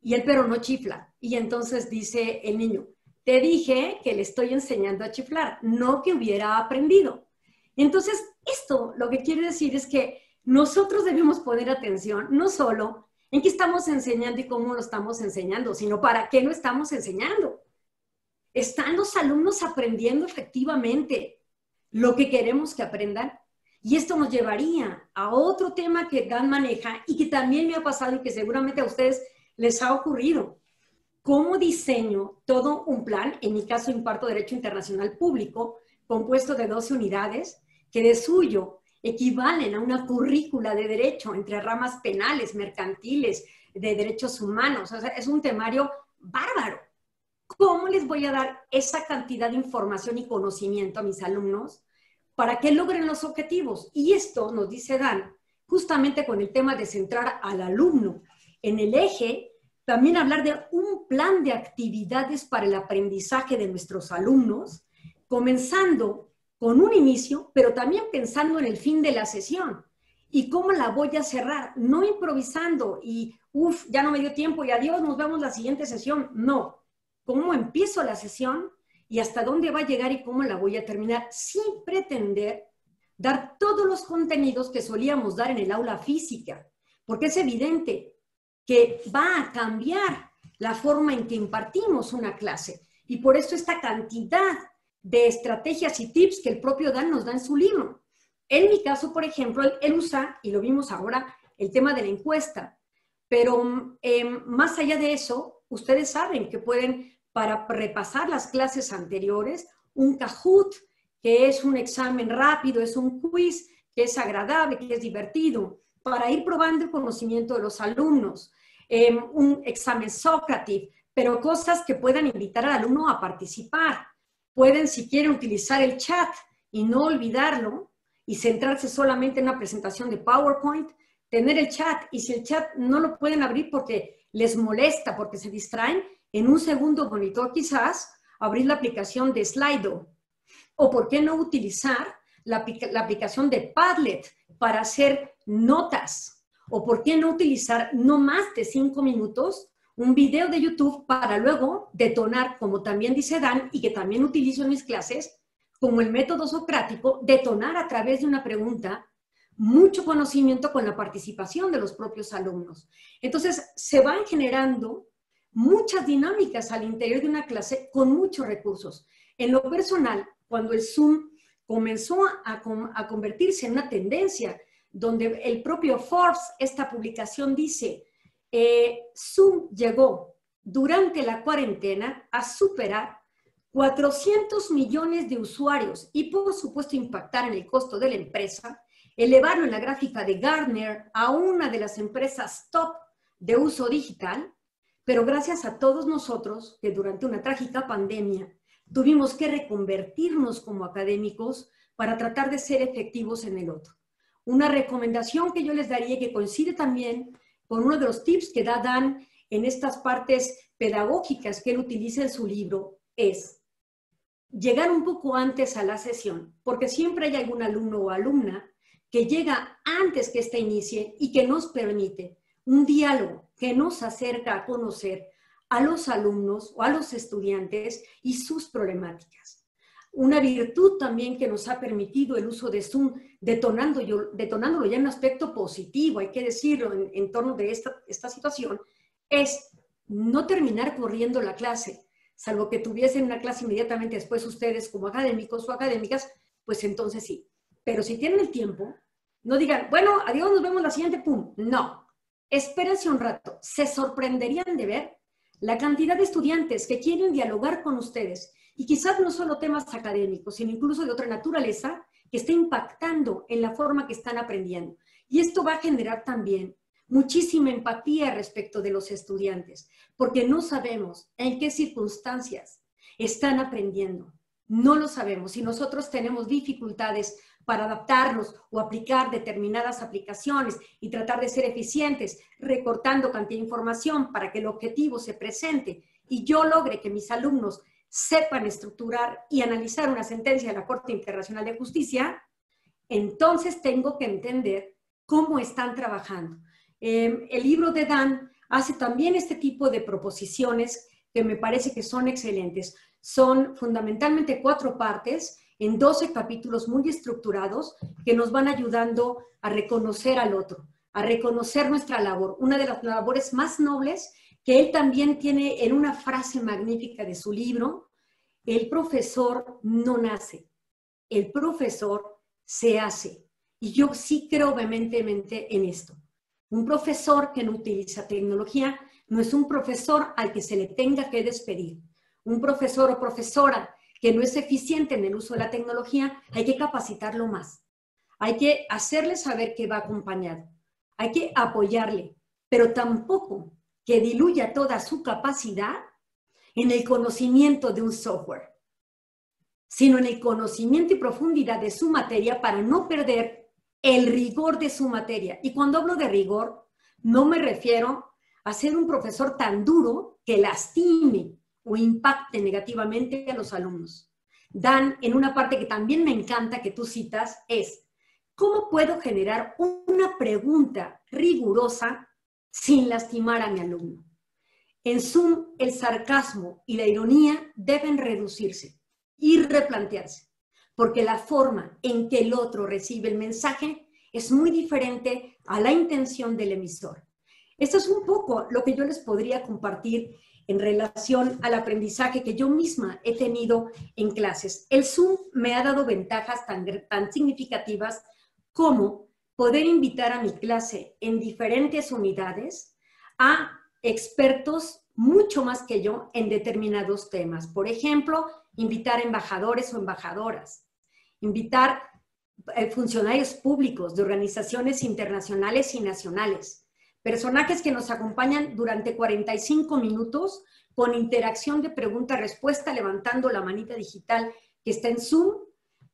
C: Y el perro no chifla. Y entonces dice el niño, te dije que le estoy enseñando a chiflar, no que hubiera aprendido. Entonces, esto lo que quiere decir es que nosotros debemos poner atención no solo en qué estamos enseñando y cómo lo estamos enseñando, sino para qué lo estamos enseñando. ¿Están los alumnos aprendiendo efectivamente lo que queremos que aprendan? Y esto nos llevaría a otro tema que Dan maneja y que también me ha pasado y que seguramente a ustedes les ha ocurrido. ¿Cómo diseño todo un plan? En mi caso imparto Derecho Internacional Público, compuesto de 12 unidades, que de suyo equivalen a una currícula de derecho entre ramas penales, mercantiles, de derechos humanos. O sea, es un temario bárbaro. ¿Cómo les voy a dar esa cantidad de información y conocimiento a mis alumnos para que logren los objetivos. Y esto nos dice Dan, justamente con el tema de centrar al alumno en el eje, también hablar de un plan de actividades para el aprendizaje de nuestros alumnos, comenzando con un inicio, pero también pensando en el fin de la sesión. Y cómo la voy a cerrar, no improvisando y, uff, ya no me dio tiempo y adiós, nos vemos la siguiente sesión. No, cómo empiezo la sesión y hasta dónde va a llegar y cómo la voy a terminar, sin pretender dar todos los contenidos que solíamos dar en el aula física, porque es evidente que va a cambiar la forma en que impartimos una clase. Y por eso esta cantidad de estrategias y tips que el propio Dan nos da en su libro. En mi caso, por ejemplo, él, usa, y lo vimos ahora, el tema de la encuesta. Pero em, más allá de eso, ustedes saben que pueden para repasar las clases anteriores, un Kahoot, que es un examen rápido, es un quiz que es agradable, que es divertido, para ir probando el conocimiento de los alumnos, em, un examen Socrative, pero cosas que puedan invitar al alumno a participar. Pueden, si quieren, utilizar el chat y no olvidarlo y centrarse solamente en una presentación de PowerPoint, tener el chat y si el chat no lo pueden abrir porque les molesta, porque se distraen, en un segundo monitor quizás abrir la aplicación de Slido. O por qué no utilizar la, aplicación de Padlet para hacer notas. O por qué no utilizar no más de cinco minutos un video de YouTube para luego detonar, como también dice Dan y que también utilizo en mis clases, como el método socrático, detonar a través de una pregunta mucho conocimiento con la participación de los propios alumnos. Entonces, se van generando muchas dinámicas al interior de una clase con muchos recursos. En lo personal, cuando el Zoom comenzó a, convertirse en una tendencia, donde el propio Forbes, esta publicación dice, eh, Zoom llegó durante la cuarentena a superar 400 millones de usuarios y por supuesto impactar en el costo de la empresa, elevarlo en la gráfica de Gartner a una de las empresas top de uso digital, pero gracias a todos nosotros que durante una trágica pandemia tuvimos que reconvertirnos como académicos para tratar de ser efectivos en el otro. Una recomendación que yo les daría que coincide también con uno de los tips que da Dan en estas partes pedagógicas que él utiliza en su libro es llegar un poco antes a la sesión, porque siempre hay algún alumno o alumna que llega antes que ésta inicie y que nos permite un diálogo que nos acerca a conocer a los alumnos o a los estudiantes y sus problemáticas. Una virtud también que nos ha permitido el uso de Zoom, detonando yo, detonándolo ya en un aspecto positivo, hay que decirlo, en, torno de esta, esta situación, es no terminar corriendo la clase, salvo que tuviesen una clase inmediatamente después ustedes como académicos o académicas, pues entonces sí. Pero si tienen el tiempo, no digan, bueno, adiós, nos vemos la siguiente, pum. No, espérense un rato. Se sorprenderían de ver la cantidad de estudiantes que quieren dialogar con ustedes y quizás no solo temas académicos, sino incluso de otra naturaleza que está impactando en la forma que están aprendiendo. Y esto va a generar también muchísima empatía respecto de los estudiantes, porque no sabemos en qué circunstancias están aprendiendo. No lo sabemos. Si nosotros tenemos dificultades para adaptarnos o aplicar determinadas aplicaciones y tratar de ser eficientes, recortando cantidad de información para que el objetivo se presente y yo logre que mis alumnos sepan estructurar y analizar una sentencia de la Corte Internacional de Justicia, entonces tengo que entender cómo están trabajando. Em, el libro de Dan hace también este tipo de proposiciones que me parece que son excelentes. Son fundamentalmente cuatro partes en 12 capítulos muy estructurados que nos van ayudando a reconocer al otro, a reconocer nuestra labor. Una de las labores más nobles que él también tiene en una frase magnífica de su libro, el profesor no nace, el profesor se hace. Y yo sí creo vehementemente en esto. Un profesor que no utiliza tecnología no es un profesor al que se le tenga que despedir. Un profesor o profesora que no es eficiente en el uso de la tecnología, hay que capacitarlo más. Hay que hacerle saber que va acompañado. Hay que apoyarle, pero tampoco que diluya toda su capacidad en el conocimiento de un software, sino en el conocimiento y profundidad de su materia para no perder el rigor de su materia. Y cuando hablo de rigor, no me refiero a ser un profesor tan duro que lastime o impacte negativamente a los alumnos. Dan, en una parte que también me encanta que tú citas, es, ¿cómo puedo generar una pregunta rigurosa sin lastimar a mi alumno? En Zoom, el sarcasmo y la ironía deben reducirse y replantearse, porque la forma en que el otro recibe el mensaje es muy diferente a la intención del emisor. Esto es un poco lo que yo les podría compartir en relación al aprendizaje que yo misma he tenido en clases. El Zoom me ha dado ventajas tan, tan significativas como poder invitar a mi clase en diferentes unidades a expertos mucho más que yo en determinados temas. Por ejemplo, invitar embajadores o embajadoras, invitar eh, funcionarios públicos de organizaciones internacionales y nacionales, Personajes que nos acompañan durante 45 minutos con interacción de pregunta-respuesta, levantando la manita digital que está en Zoom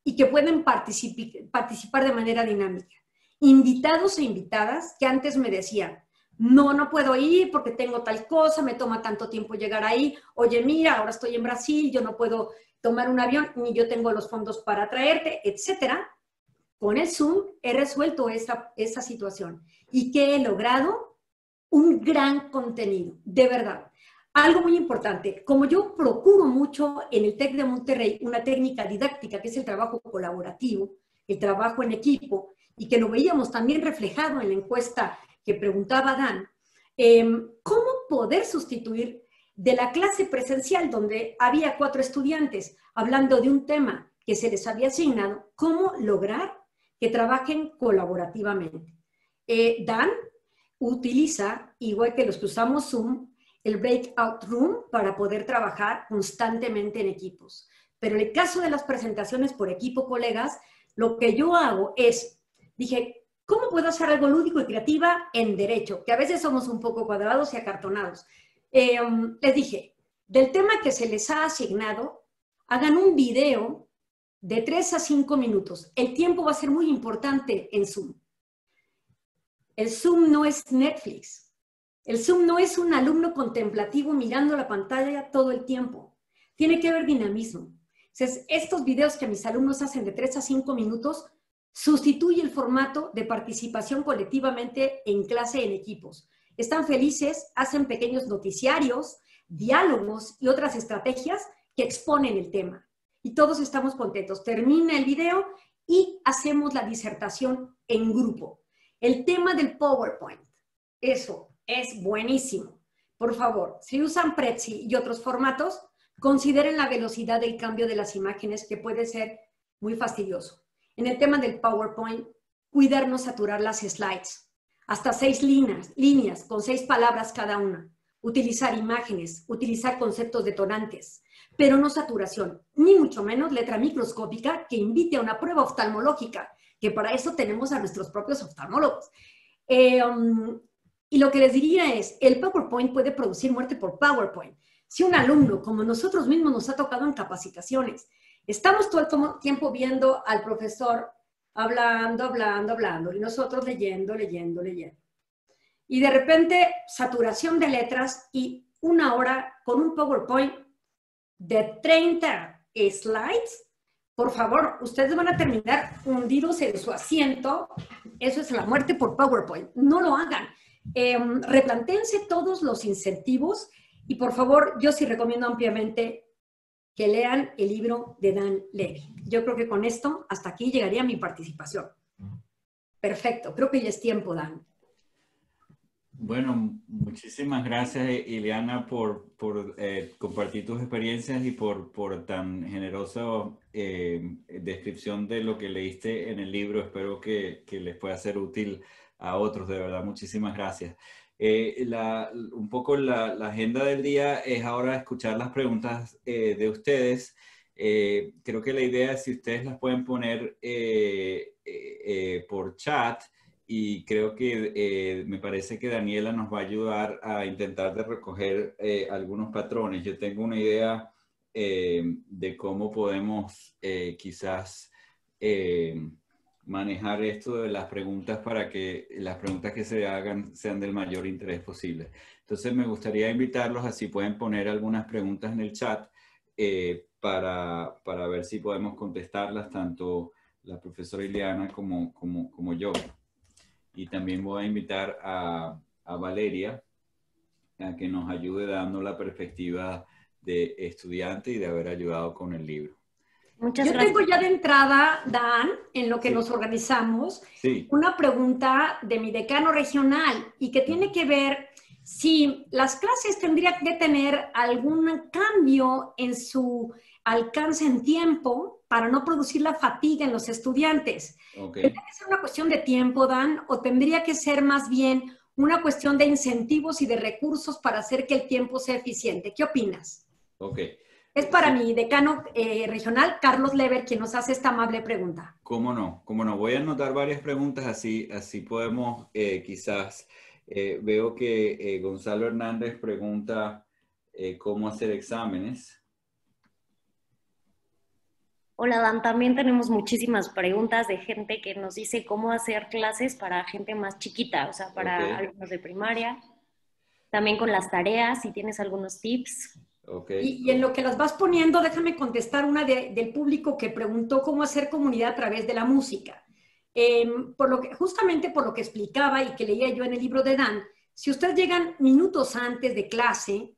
C: y que pueden participar de manera dinámica. Invitados e invitadas que antes me decían, no, no puedo ir porque tengo tal cosa, me toma tanto tiempo llegar ahí, oye, mira, ahora estoy en Brasil, yo no puedo tomar un avión, ni yo tengo los fondos para traerte, etcétera. Con el Zoom he resuelto esa, esa situación y que he logrado un gran contenido, de verdad. Algo muy importante, como yo procuro mucho en el TEC de Monterrey una técnica didáctica que es el trabajo colaborativo, el trabajo en equipo, y que lo veíamos también reflejado en la encuesta que preguntaba Dan, em, ¿cómo poder sustituir de la clase presencial donde había cuatro estudiantes hablando de un tema que se les había asignado, cómo lograr que trabajen colaborativamente? Eh, Dan utiliza, igual que los que usamos Zoom, el breakout room para poder trabajar constantemente en equipos. Pero en el caso de las presentaciones por equipo, colegas, lo que yo hago es, dije, ¿cómo puedo hacer algo lúdico y creativa en derecho? Que a veces somos un poco cuadrados y acartonados. Eh, les dije, del tema que se les ha asignado, hagan un video de 3 a 5 minutos. El tiempo va a ser muy importante en Zoom. El Zoom no es Netflix. El Zoom no es un alumno contemplativo mirando la pantalla todo el tiempo. Tiene que haber dinamismo. Entonces, estos videos que mis alumnos hacen de 3 a 5 minutos sustituye el formato de participación colectivamente en clase en equipos. Están felices, hacen pequeños noticiarios, diálogos y otras estrategias que exponen el tema. Y todos estamos contentos. Termina el video y hacemos la disertación en grupo. El tema del PowerPoint, eso es buenísimo. Por favor, si usan Prezi y otros formatos, consideren la velocidad del cambio de las imágenes, que puede ser muy fastidioso. En el tema del PowerPoint, cuidarnos saturar las slides. Hasta seis líneas, líneas con seis palabras cada una. Utilizar imágenes, utilizar conceptos detonantes, pero no saturación, ni mucho menos letra microscópica que invite a una prueba oftalmológica que para eso tenemos a nuestros propios oftalmólogos. Eh, um, y lo que les diría es, el PowerPoint puede producir muerte por PowerPoint. Si un alumno, como nosotros mismos nos ha tocado en capacitaciones, estamos todo el tiempo viendo al profesor hablando, hablando, hablando, y nosotros leyendo, leyendo, leyendo. Y de repente, saturación de letras y una hora con un PowerPoint de 30 slides por favor, ustedes van a terminar hundidos en su asiento. Eso es la muerte por PowerPoint. No lo hagan. Eh, todos los incentivos y por favor, yo sí recomiendo ampliamente que lean el libro de Dan Levy. Yo creo que con esto, hasta aquí llegaría mi participación. Perfecto, creo que ya es tiempo, Dan.
B: Bueno, muchísimas gracias, Ileana, por, eh, compartir tus experiencias y por, tan generosa eh, descripción de lo que leíste en el libro. Espero que, les pueda ser útil a otros, de verdad. Muchísimas gracias. Eh, un poco la, agenda del día es ahora escuchar las preguntas de ustedes. creo que la idea es si ustedes las pueden poner por chat y creo que eh, me parece que Daniela nos va a ayudar a intentar de recoger eh, algunos patrones. Yo tengo una idea eh, de cómo podemos quizás manejar esto de las preguntas para que las preguntas que se hagan sean del mayor interés posible. Entonces me gustaría invitarlos a si pueden poner algunas preguntas en el chat para, para, ver si podemos contestarlas tanto la profesora Ileana como, como, como yo y también voy a invitar a, a Valeria a que nos ayude dando la perspectiva de estudiante y de haber ayudado con el libro.
C: Muchas Yo tengo ya de entrada, Dan, en lo que nos organizamos, una pregunta de mi decano regional y que tiene que ver si las clases tendrían que tener algún cambio en su alcance en tiempo para no producir la fatiga en los estudiantes. ¿Tendría que ser una cuestión de tiempo, Dan, o tendría que ser más bien una cuestión de incentivos y de recursos para hacer que el tiempo sea eficiente? ¿Qué opinas?
B: Ok.
C: Es para mi decano eh, regional, Carlos Lever, quien nos hace esta amable pregunta.
B: ¿Cómo no? ¿Cómo no? Voy a anotar varias preguntas, así, así podemos eh, quizás... Eh, veo que Gonzalo Hernández pregunta cómo hacer exámenes.
D: Hola Dan, también tenemos muchísimas preguntas de gente que nos dice cómo hacer clases para gente más chiquita, o sea, para alumnos de primaria. También con las tareas, si tienes algunos tips.
C: Y, en lo que las vas poniendo, déjame contestar una del público que preguntó cómo hacer comunidad a través de la música. Em, por lo que, justamente por lo que explicaba y que leía yo en el libro de Dan, si ustedes llegan minutos antes de clase,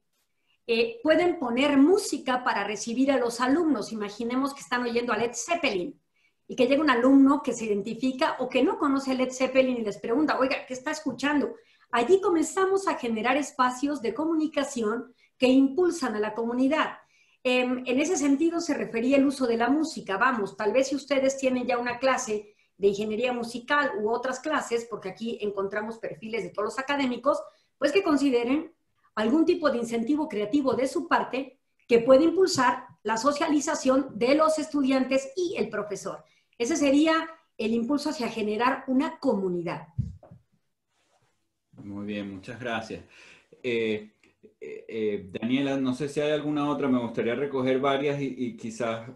C: eh, pueden poner música para recibir a los alumnos. Imaginemos que están oyendo a Led Zeppelin. y que llega un alumno que se identifica o que no conoce a Led Zeppelin y les pregunta, oiga, ¿qué está escuchando? Allí comenzamos a generar espacios de comunicación que impulsan a la comunidad. Em, en ese sentido se refería el uso de la música. Vamos, tal vez si ustedes tienen ya una clase de ingeniería musical u otras clases, porque aquí encontramos perfiles de todos los académicos, pues que consideren algún tipo de incentivo creativo de su parte que puede impulsar la socialización de los estudiantes y el profesor. Ese sería el impulso hacia generar una comunidad.
B: Muy bien, muchas gracias. Eh, eh, eh, Daniela, no sé si hay alguna otra, me gustaría recoger varias y, quizás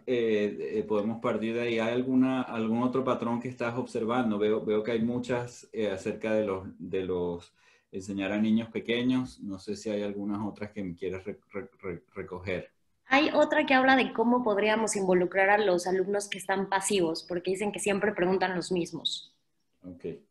B: podemos partir de ahí. ¿Hay alguna, algún otro patrón que estás observando? Veo, veo que hay muchas acerca de los, de los enseñar a niños pequeños. No sé si hay algunas otras que me quieras recoger.
D: Hay otra que habla de cómo podríamos involucrar a los alumnos que están pasivos, porque dicen que siempre preguntan los mismos.
B: Okay.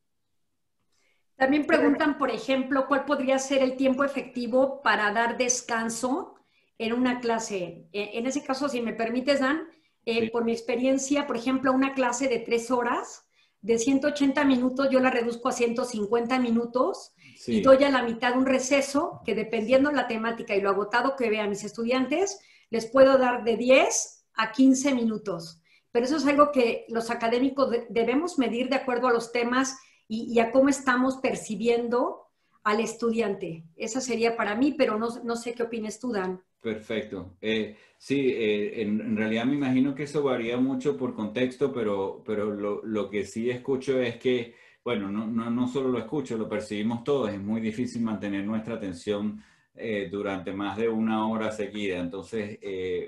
C: También preguntan, por ejemplo, cuál podría ser el tiempo efectivo para dar descanso en una clase. E, en ese caso, si me permites, Dan, eh, por mi experiencia, por ejemplo, una clase de tres horas, de 180 minutos, yo la reduzco a 150 minutos y doy a la mitad un receso que dependiendo la temática y lo agotado que vean mis estudiantes, les puedo dar de 10 a 15 minutos. Pero eso es algo que los académicos debemos medir de acuerdo a los temas y, a cómo estamos percibiendo al estudiante. Esa sería para mí, pero no, sé qué opinas tú, Dan.
B: Perfecto. Eh, sí, eh, en, realidad me imagino que eso varía mucho por contexto, pero, pero lo, lo que sí escucho es que, bueno, no, no, no, solo lo escucho, lo percibimos todos, es muy difícil mantener nuestra atención eh, durante más de una hora seguida. Entonces,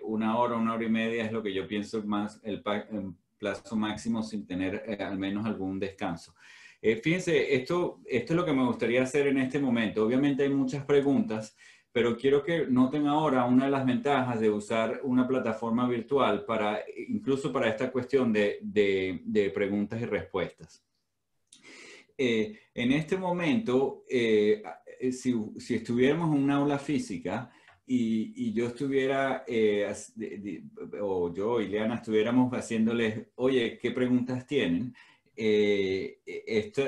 B: una hora, una hora y media es lo que yo pienso más el, plazo máximo sin tener al menos algún descanso. Fíjense, esto, esto es lo que me gustaría hacer en este momento. Obviamente hay muchas preguntas, pero quiero que noten ahora una de las ventajas de usar una plataforma virtual para, incluso para esta cuestión de, de, de preguntas y respuestas. en este momento, eh, si, si, estuviéramos en un aula física y, y yo estuviera, eh, o yo y Leana estuviéramos haciéndoles, oye, ¿qué preguntas tienen? Eh, esto,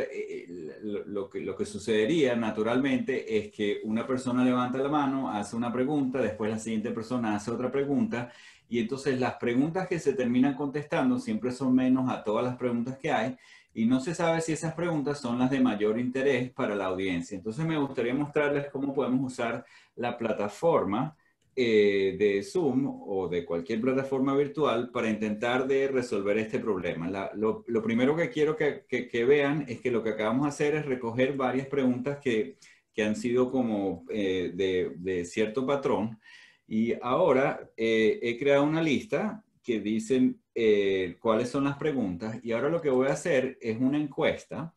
B: lo, que, lo que sucedería naturalmente es que una persona levanta la mano, hace una pregunta, después la siguiente persona hace otra pregunta, y entonces las preguntas que se terminan contestando siempre son menos a todas las preguntas que hay, y no se sabe si esas preguntas son las de mayor interés para la audiencia. Entonces me gustaría mostrarles cómo podemos usar la plataforma eh, de Zoom o de cualquier plataforma virtual para intentar de resolver este problema. lo, primero que quiero que, vean es que lo que acabamos de hacer es recoger varias preguntas que, han sido como eh, de, cierto patrón. Y ahora eh, he creado una lista que dicen cuáles son las preguntas. Y ahora lo que voy a hacer es una encuesta.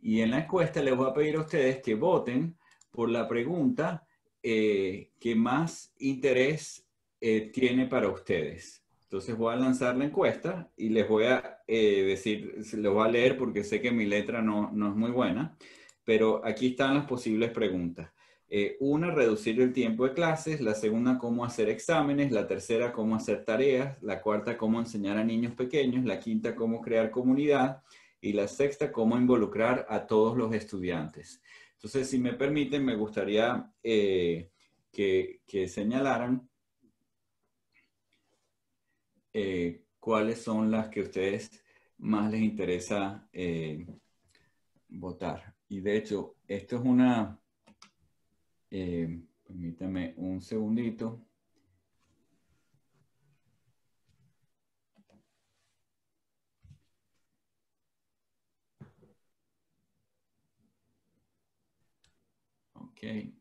B: Y en la encuesta les voy a pedir a ustedes que voten por la pregunta eh, que más interés eh, tiene para ustedes. Entonces voy a lanzar la encuesta y les voy a decir, les voy a leer porque sé que mi letra no, no es muy buena, pero aquí están las posibles preguntas. Eh, una, reducir el tiempo de clases, la segunda, cómo hacer exámenes, la tercera, cómo hacer tareas, la cuarta, cómo enseñar a niños pequeños, la quinta, cómo crear comunidad y la sexta, cómo involucrar a todos los estudiantes. Entonces, si me permiten, me gustaría eh, que, señalaran eh, cuáles son las que a ustedes más les interesa votar. Y de hecho, esto es una eh, permítame un segundito. Ok.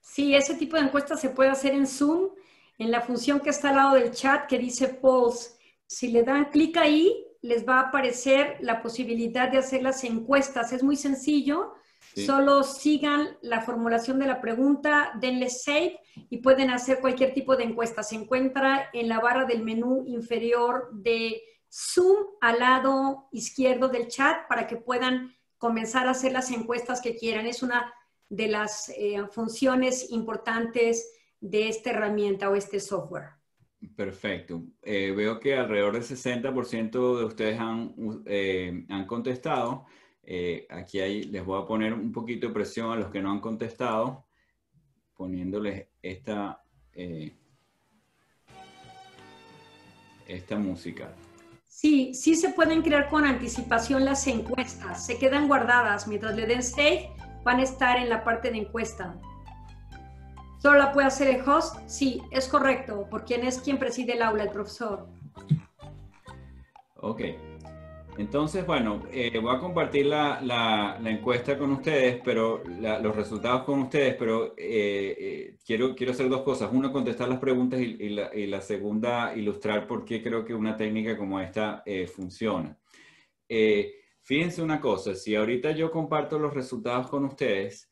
C: Sí, ese tipo de encuesta se puede hacer en Zoom, en la función que está al lado del chat que dice polls. Si le dan clic ahí, les va a aparecer la posibilidad de hacer las encuestas. Es muy sencillo. Solo sigan la formulación de la pregunta, denle save y pueden hacer cualquier tipo de encuesta. Se encuentra en la barra del menú inferior de Zoom al lado izquierdo del chat para que puedan comenzar a hacer las encuestas que quieran. Es una de las eh, funciones importantes de esta herramienta o este software.
B: Perfecto. Eh, veo que alrededor del 60% de ustedes han, eh, han contestado. Aquí hay, les voy a poner un poquito de presión a los que no han contestado, poniéndoles esta, esta música.
C: Sí, sí se pueden crear con anticipación las encuestas. Se quedan guardadas. Mientras le den save, van a estar en la parte de encuesta. ¿Solo la puede hacer el host? Sí, es correcto, por quien es quien preside el aula, el profesor.
B: Ok. Entonces, bueno, eh, voy a compartir la, encuesta con ustedes, pero los resultados con ustedes, pero eh, eh, quiero, hacer dos cosas. Una, contestar las preguntas y, la, segunda, ilustrar por qué creo que una técnica como esta funciona. fíjense una cosa, si ahorita yo comparto los resultados con ustedes,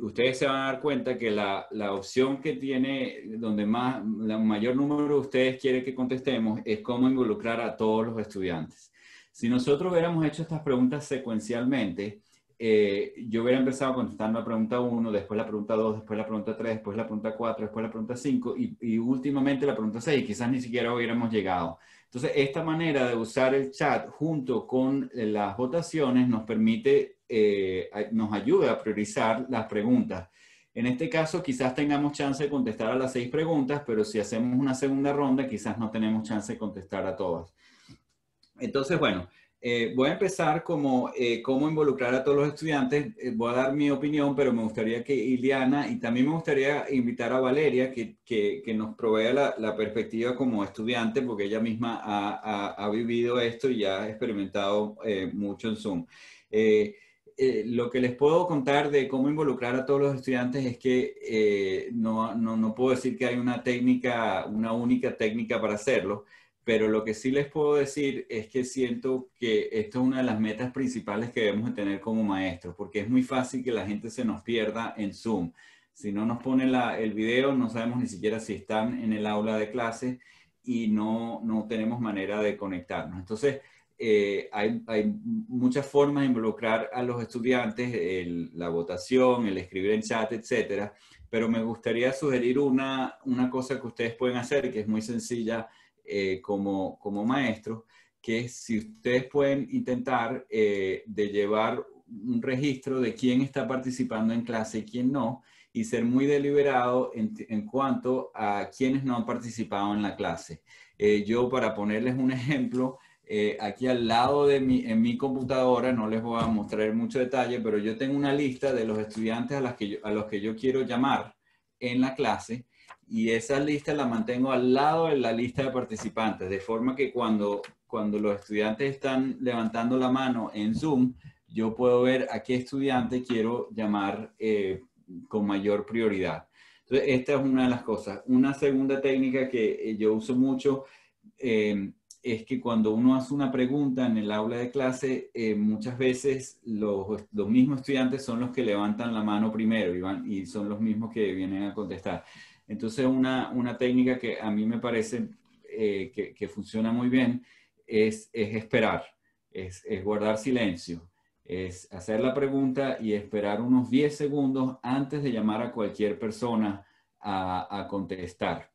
B: ustedes se van a dar cuenta que la, la, opción que tiene, donde más, la mayor número de ustedes quiere que contestemos, es cómo involucrar a todos los estudiantes. Si nosotros hubiéramos hecho estas preguntas secuencialmente, eh, yo hubiera empezado contestando la pregunta 1, después la pregunta 2, después la pregunta 3, después la pregunta 4, después la pregunta 5 y, y últimamente la pregunta 6, quizás ni siquiera hubiéramos llegado. Entonces, esta manera de usar el chat junto con las votaciones nos permite eh, nos ayuda a priorizar las preguntas. En este caso, quizás tengamos chance de contestar a las seis preguntas, pero si hacemos una segunda ronda, quizás no tenemos chance de contestar a todas. Entonces, bueno, eh, voy a empezar como eh, cómo involucrar a todos los estudiantes. voy a dar mi opinión, pero me gustaría que Iliana y también me gustaría invitar a Valeria que, que, nos provea la, la, perspectiva como estudiante, porque ella misma ha, ha, vivido esto y ha experimentado mucho en Zoom. Eh, lo que les puedo contar de cómo involucrar a todos los estudiantes es que eh, no, no, no, puedo decir que hay una técnica, una única técnica para hacerlo, pero lo que sí les puedo decir es que siento que esto es una de las metas principales que debemos de tener como maestros, porque es muy fácil que la gente se nos pierda en Zoom. Si no nos ponen la, el video, no sabemos ni siquiera si están en el aula de clase y no, no tenemos manera de conectarnos. Entonces, eh, hay, muchas formas de involucrar a los estudiantes, la votación, el escribir en chat, etcétera, pero me gustaría sugerir una, una cosa que ustedes pueden hacer, que es muy sencilla eh, como, como maestros, que si ustedes pueden intentar eh, de llevar un registro de quién está participando en clase y quién no, y ser muy deliberado en, en cuanto a quienes no han participado en la clase. yo, para ponerles un ejemplo, eh, aquí al lado de mi, en mi computadora, no les voy a mostrar mucho detalle, pero yo tengo una lista de los estudiantes a, las que a los que yo quiero llamar en la clase y esa lista la mantengo al lado de la lista de participantes, de forma que cuando, cuando los estudiantes están levantando la mano en Zoom, yo puedo ver a qué estudiante quiero llamar eh, con mayor prioridad. Entonces, esta es una de las cosas. Una segunda técnica que eh, yo uso mucho eh, es que cuando uno hace una pregunta en el aula de clase, eh, muchas veces los, los, mismos estudiantes son los que levantan la mano primero y, van, y son los mismos que vienen a contestar. Entonces, una, una técnica que a mí me parece eh, que, funciona muy bien es, es esperar, es, es, guardar silencio, es hacer la pregunta y esperar unos 10 segundos antes de llamar a cualquier persona a, a contestar.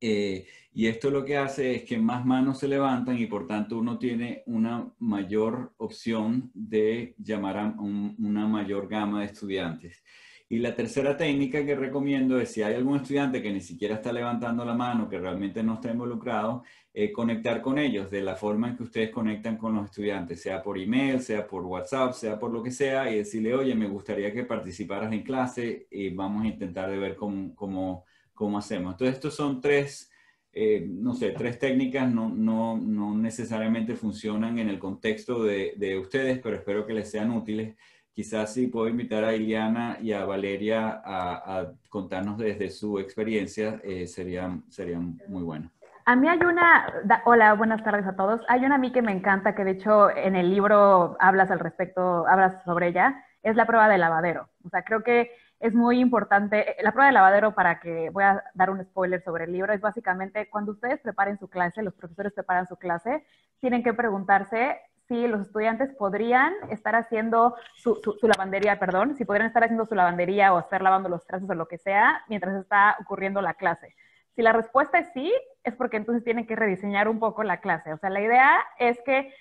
B: Eh, y esto lo que hace es que más manos se levantan y por tanto uno tiene una mayor opción de llamar a una mayor gama de estudiantes. Y la tercera técnica que recomiendo es si hay algún estudiante que ni siquiera está levantando la mano, que realmente no está involucrado, eh, conectar con ellos de la forma en que ustedes conectan con los estudiantes, sea por email, sea por WhatsApp, sea por lo que sea, y decirle, oye, me gustaría que participaras en clase y vamos a intentar de ver cómo, cómo cómo hacemos. Entonces, estos son tres, eh, no sé, tres técnicas, no, no, no, necesariamente funcionan en el contexto de, de, ustedes, pero espero que les sean útiles. Quizás si puedo invitar a Iliana y a Valeria a, contarnos desde su experiencia, eh, sería, sería muy bueno.
E: A mí hay una, hola, buenas tardes a todos. Hay una a mí que me encanta, que de hecho en el libro hablas al respecto, hablas sobre ella, es la prueba de lavadero. O sea, creo que es muy importante. La prueba de lavadero, para que voy a dar un spoiler sobre el libro, es básicamente cuando ustedes preparen su clase, los profesores preparan su clase, tienen que preguntarse si los estudiantes podrían estar haciendo su, lavandería, perdón, si podrían estar haciendo su lavandería o estar lavando los trastes o lo que sea mientras está ocurriendo la clase. Si la respuesta es sí, es porque entonces tienen que rediseñar un poco la clase. O sea, la idea es que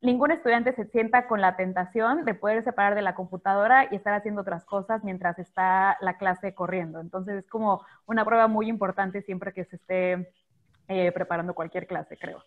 E: ningún estudiante se sienta con la tentación de poder separar de la computadora y estar haciendo otras cosas mientras está la clase corriendo. Entonces es como una prueba muy importante siempre que se esté eh, preparando cualquier clase, creo.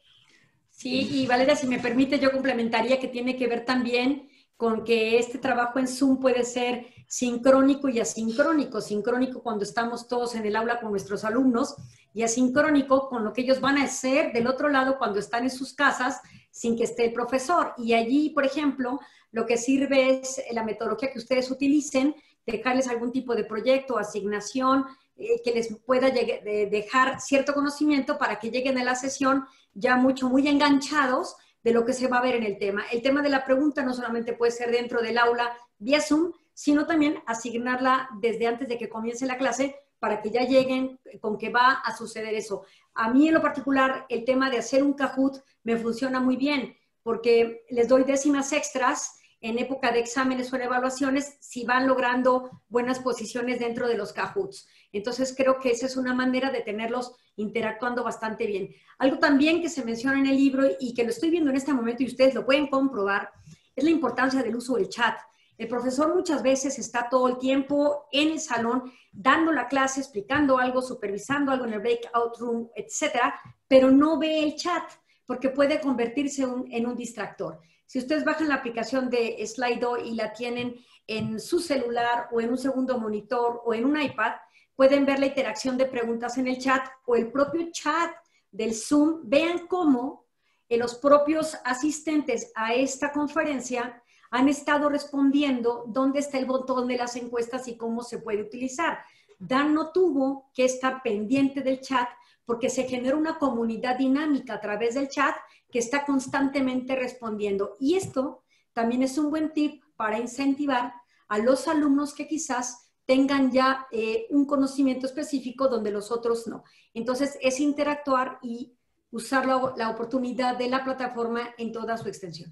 C: Sí, y Valeria, si me permite, yo complementaría que tiene que ver también con que este trabajo en Zoom puede ser sincrónico y asincrónico. Sincrónico cuando estamos todos en el aula con nuestros alumnos y asincrónico con lo que ellos van a hacer del otro lado cuando están en sus casas sin que esté el profesor. Y allí, por ejemplo, lo que sirve es la metodología que ustedes utilicen, dejarles algún tipo de proyecto, asignación, eh, que les pueda dejar cierto conocimiento para que lleguen a la sesión ya mucho, muy enganchados de lo que se va a ver en el tema. El tema de la pregunta no solamente puede ser dentro del aula vía Zoom, sino también asignarla desde antes de que comience la clase para que ya lleguen con que va a suceder eso. A mí en lo particular, el tema de hacer un Kahoot me funciona muy bien porque les doy décimas extras en época de exámenes o evaluaciones si van logrando buenas posiciones dentro de los Kahoots. Entonces creo que esa es una manera de tenerlos interactuando bastante bien. Algo también que se menciona en el libro y que lo estoy viendo en este momento y ustedes lo pueden comprobar es la importancia del uso del chat. El profesor muchas veces está todo el tiempo en el salón dando la clase, explicando algo, supervisando algo en el breakout room, etcétera, pero no ve el chat porque puede convertirse en un distractor. Si ustedes bajan la aplicación de Slido y la tienen en su celular o en un segundo monitor o en un iPad, pueden ver la interacción de preguntas en el chat o el propio chat del Zoom. Vean cómo los propios asistentes a esta conferencia han estado respondiendo dónde está el botón de las encuestas y cómo se puede utilizar. Dan no tuvo que estar pendiente del chat porque se genera una comunidad dinámica a través del chat que está constantemente respondiendo. Y esto también es un buen tip para incentivar a los alumnos que quizás tengan ya eh, un conocimiento específico donde los otros no. Entonces, es interactuar y usar la oportunidad de la plataforma en toda su extensión.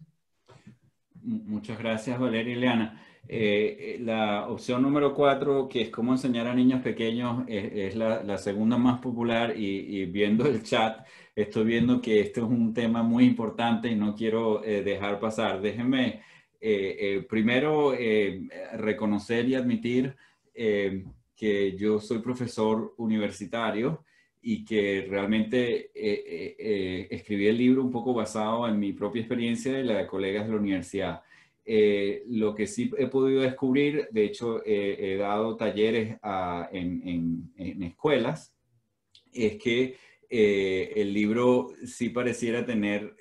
B: Muchas gracias, Valeria y Leana. Eh, eh, la opción número cuatro, que es cómo enseñar a niños pequeños, es, la, segunda más popular y, viendo el chat, estoy viendo que esto es un tema muy importante y no quiero eh, dejar pasar. Déjenme primero reconocer y admitir que yo soy profesor universitario y que realmente eh, eh, escribí el libro un poco basado en mi propia experiencia y la de colegas de la universidad. Eh, lo que sí he podido descubrir, de hecho he dado talleres en, escuelas, es que el libro sí pareciera tener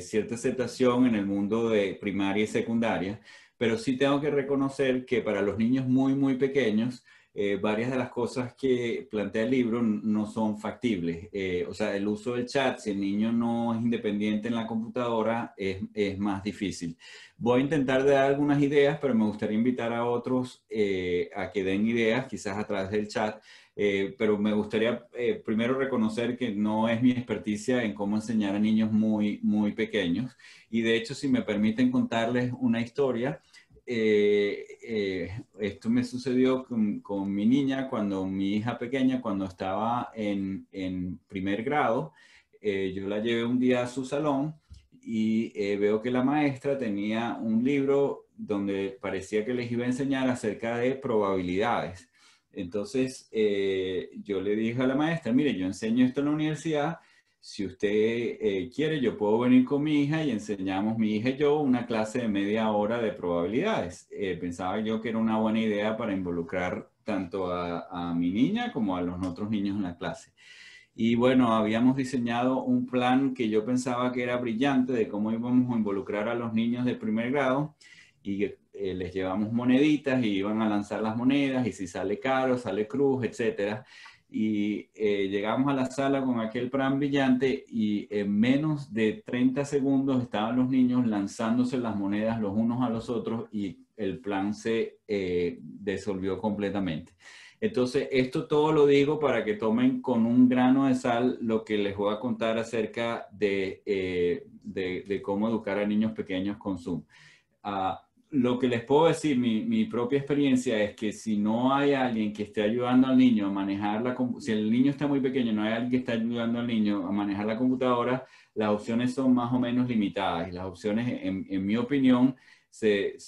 B: cierta aceptación en el mundo de primaria y secundaria, pero sí tengo que reconocer que para los niños muy, muy pequeños, eh, varias de las cosas que plantea el libro no son factibles. Eh, o sea, el uso del chat, si el niño no es independiente en la computadora, es, es más difícil. Voy a intentar dar algunas ideas, pero me gustaría invitar a otros eh, a que den ideas, quizás a través del chat. Pero me gustaría primero reconocer que no es mi experticia en cómo enseñar a niños muy, muy pequeños. Y de hecho, si me permiten contarles una historia, eh, eh, esto me sucedió con, mi niña, cuando mi hija pequeña, cuando estaba en, primer grado, eh, yo la llevé un día a su salón y veo que la maestra tenía un libro donde parecía que les iba a enseñar acerca de probabilidades. Entonces, yo le dije a la maestra, mire, yo enseño esto en la universidad si usted eh, quiere, yo puedo venir con mi hija y enseñamos mi hija y yo una clase de media hora de probabilidades. Eh, pensaba yo que era una buena idea para involucrar tanto a, mi niña como a los otros niños en la clase. Y bueno, habíamos diseñado un plan que yo pensaba que era brillante de cómo íbamos a involucrar a los niños de primer grado y eh, les llevamos moneditas y iban a lanzar las monedas y si sale caro, sale cruz, etcétera y eh, llegamos a la sala con aquel plan brillante y en menos de 30 segundos estaban los niños lanzándose las monedas los unos a los otros y el plan se eh, disolvió completamente. Entonces, esto todo lo digo para que tomen con un grano de sal lo que les voy a contar acerca de, eh, de, cómo educar a niños pequeños con Zoom. Ah, lo que les puedo decir, mi, propia experiencia es que si no hay alguien que esté ayudando al niño a manejar la si el niño está muy pequeño, no hay alguien que esté ayudando al niño a manejar la computadora, las opciones son más o menos limitadas y las opciones, en, mi opinión, se,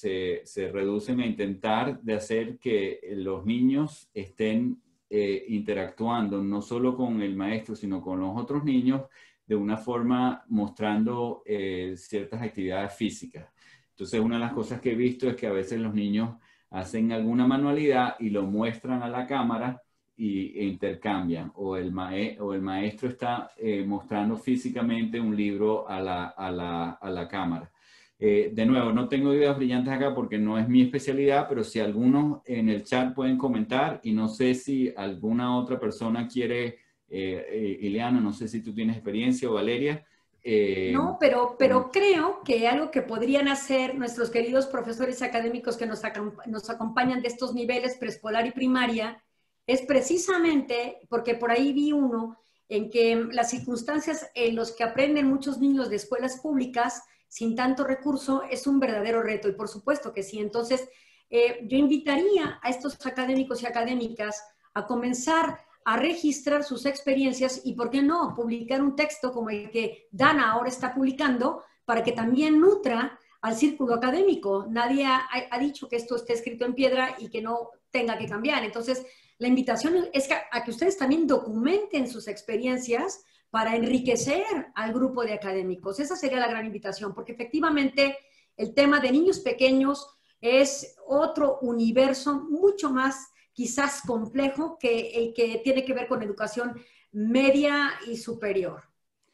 B: reducen a intentar de hacer que los niños estén eh, interactuando no solo con el maestro, sino con los otros niños de una forma mostrando eh, ciertas actividades físicas. Entonces, una de las cosas que he visto es que a veces los niños hacen alguna manualidad y lo muestran a la cámara y, e intercambian. O el, maestro está eh, mostrando físicamente un libro a la, cámara. Eh, de nuevo, no tengo ideas brillantes acá porque no es mi especialidad, pero si algunos en el chat pueden comentar y no sé si alguna otra persona quiere, eh, Ileana, no sé si tú tienes experiencia o Valeria,
C: eh, no, pero, pero creo que algo que podrían hacer nuestros queridos profesores académicos que nos, nos acompañan de estos niveles preescolar y primaria es precisamente, porque por ahí vi uno, en que las circunstancias en las que aprenden muchos niños de escuelas públicas sin tanto recurso es un verdadero reto, y por supuesto que sí. Entonces, eh, yo invitaría a estos académicos y académicas a comenzar a registrar sus experiencias y, ¿por qué no?, publicar un texto como el que Dana ahora está publicando para que también nutra al círculo académico. Nadie ha, dicho que esto esté escrito en piedra y que no tenga que cambiar. Entonces, la invitación es a que ustedes también documenten sus experiencias para enriquecer al grupo de académicos. Esa sería la gran invitación, porque efectivamente el tema de niños pequeños es otro universo mucho más quizás complejo que el que tiene que ver con educación media y superior,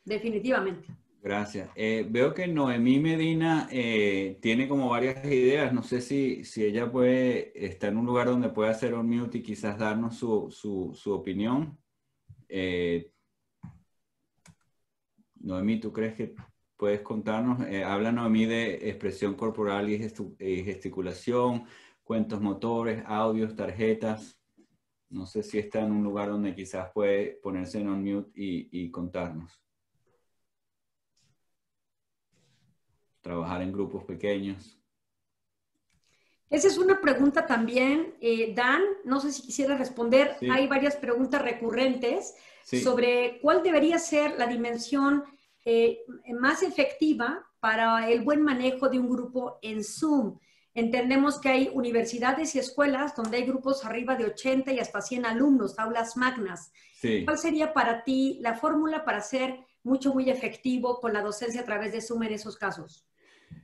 C: definitivamente.
B: Gracias. Eh, veo que Noemí Medina eh, tiene como varias ideas. No sé si, si ella puede estar en un lugar donde pueda hacer un mute y quizás darnos su, su, opinión. Eh, Noemí, ¿tú crees que puedes contarnos? habla Noemí de expresión corporal y gesticulación, cuentos motores, audios, tarjetas. No sé si está en un lugar donde quizás puede ponerse en on mute y, contarnos. Trabajar en grupos pequeños.
C: Esa es una pregunta también, eh, Dan. No sé si quisiera responder. Hay varias preguntas recurrentes sobre cuál debería ser la dimensión eh, más efectiva para el buen manejo de un grupo en Zoom. Entendemos que hay universidades y escuelas donde hay grupos arriba de 80 y hasta 100 alumnos, aulas magnas. ¿Cuál sería para ti la fórmula para ser mucho, muy efectivo con la docencia a través de Zoom en esos casos?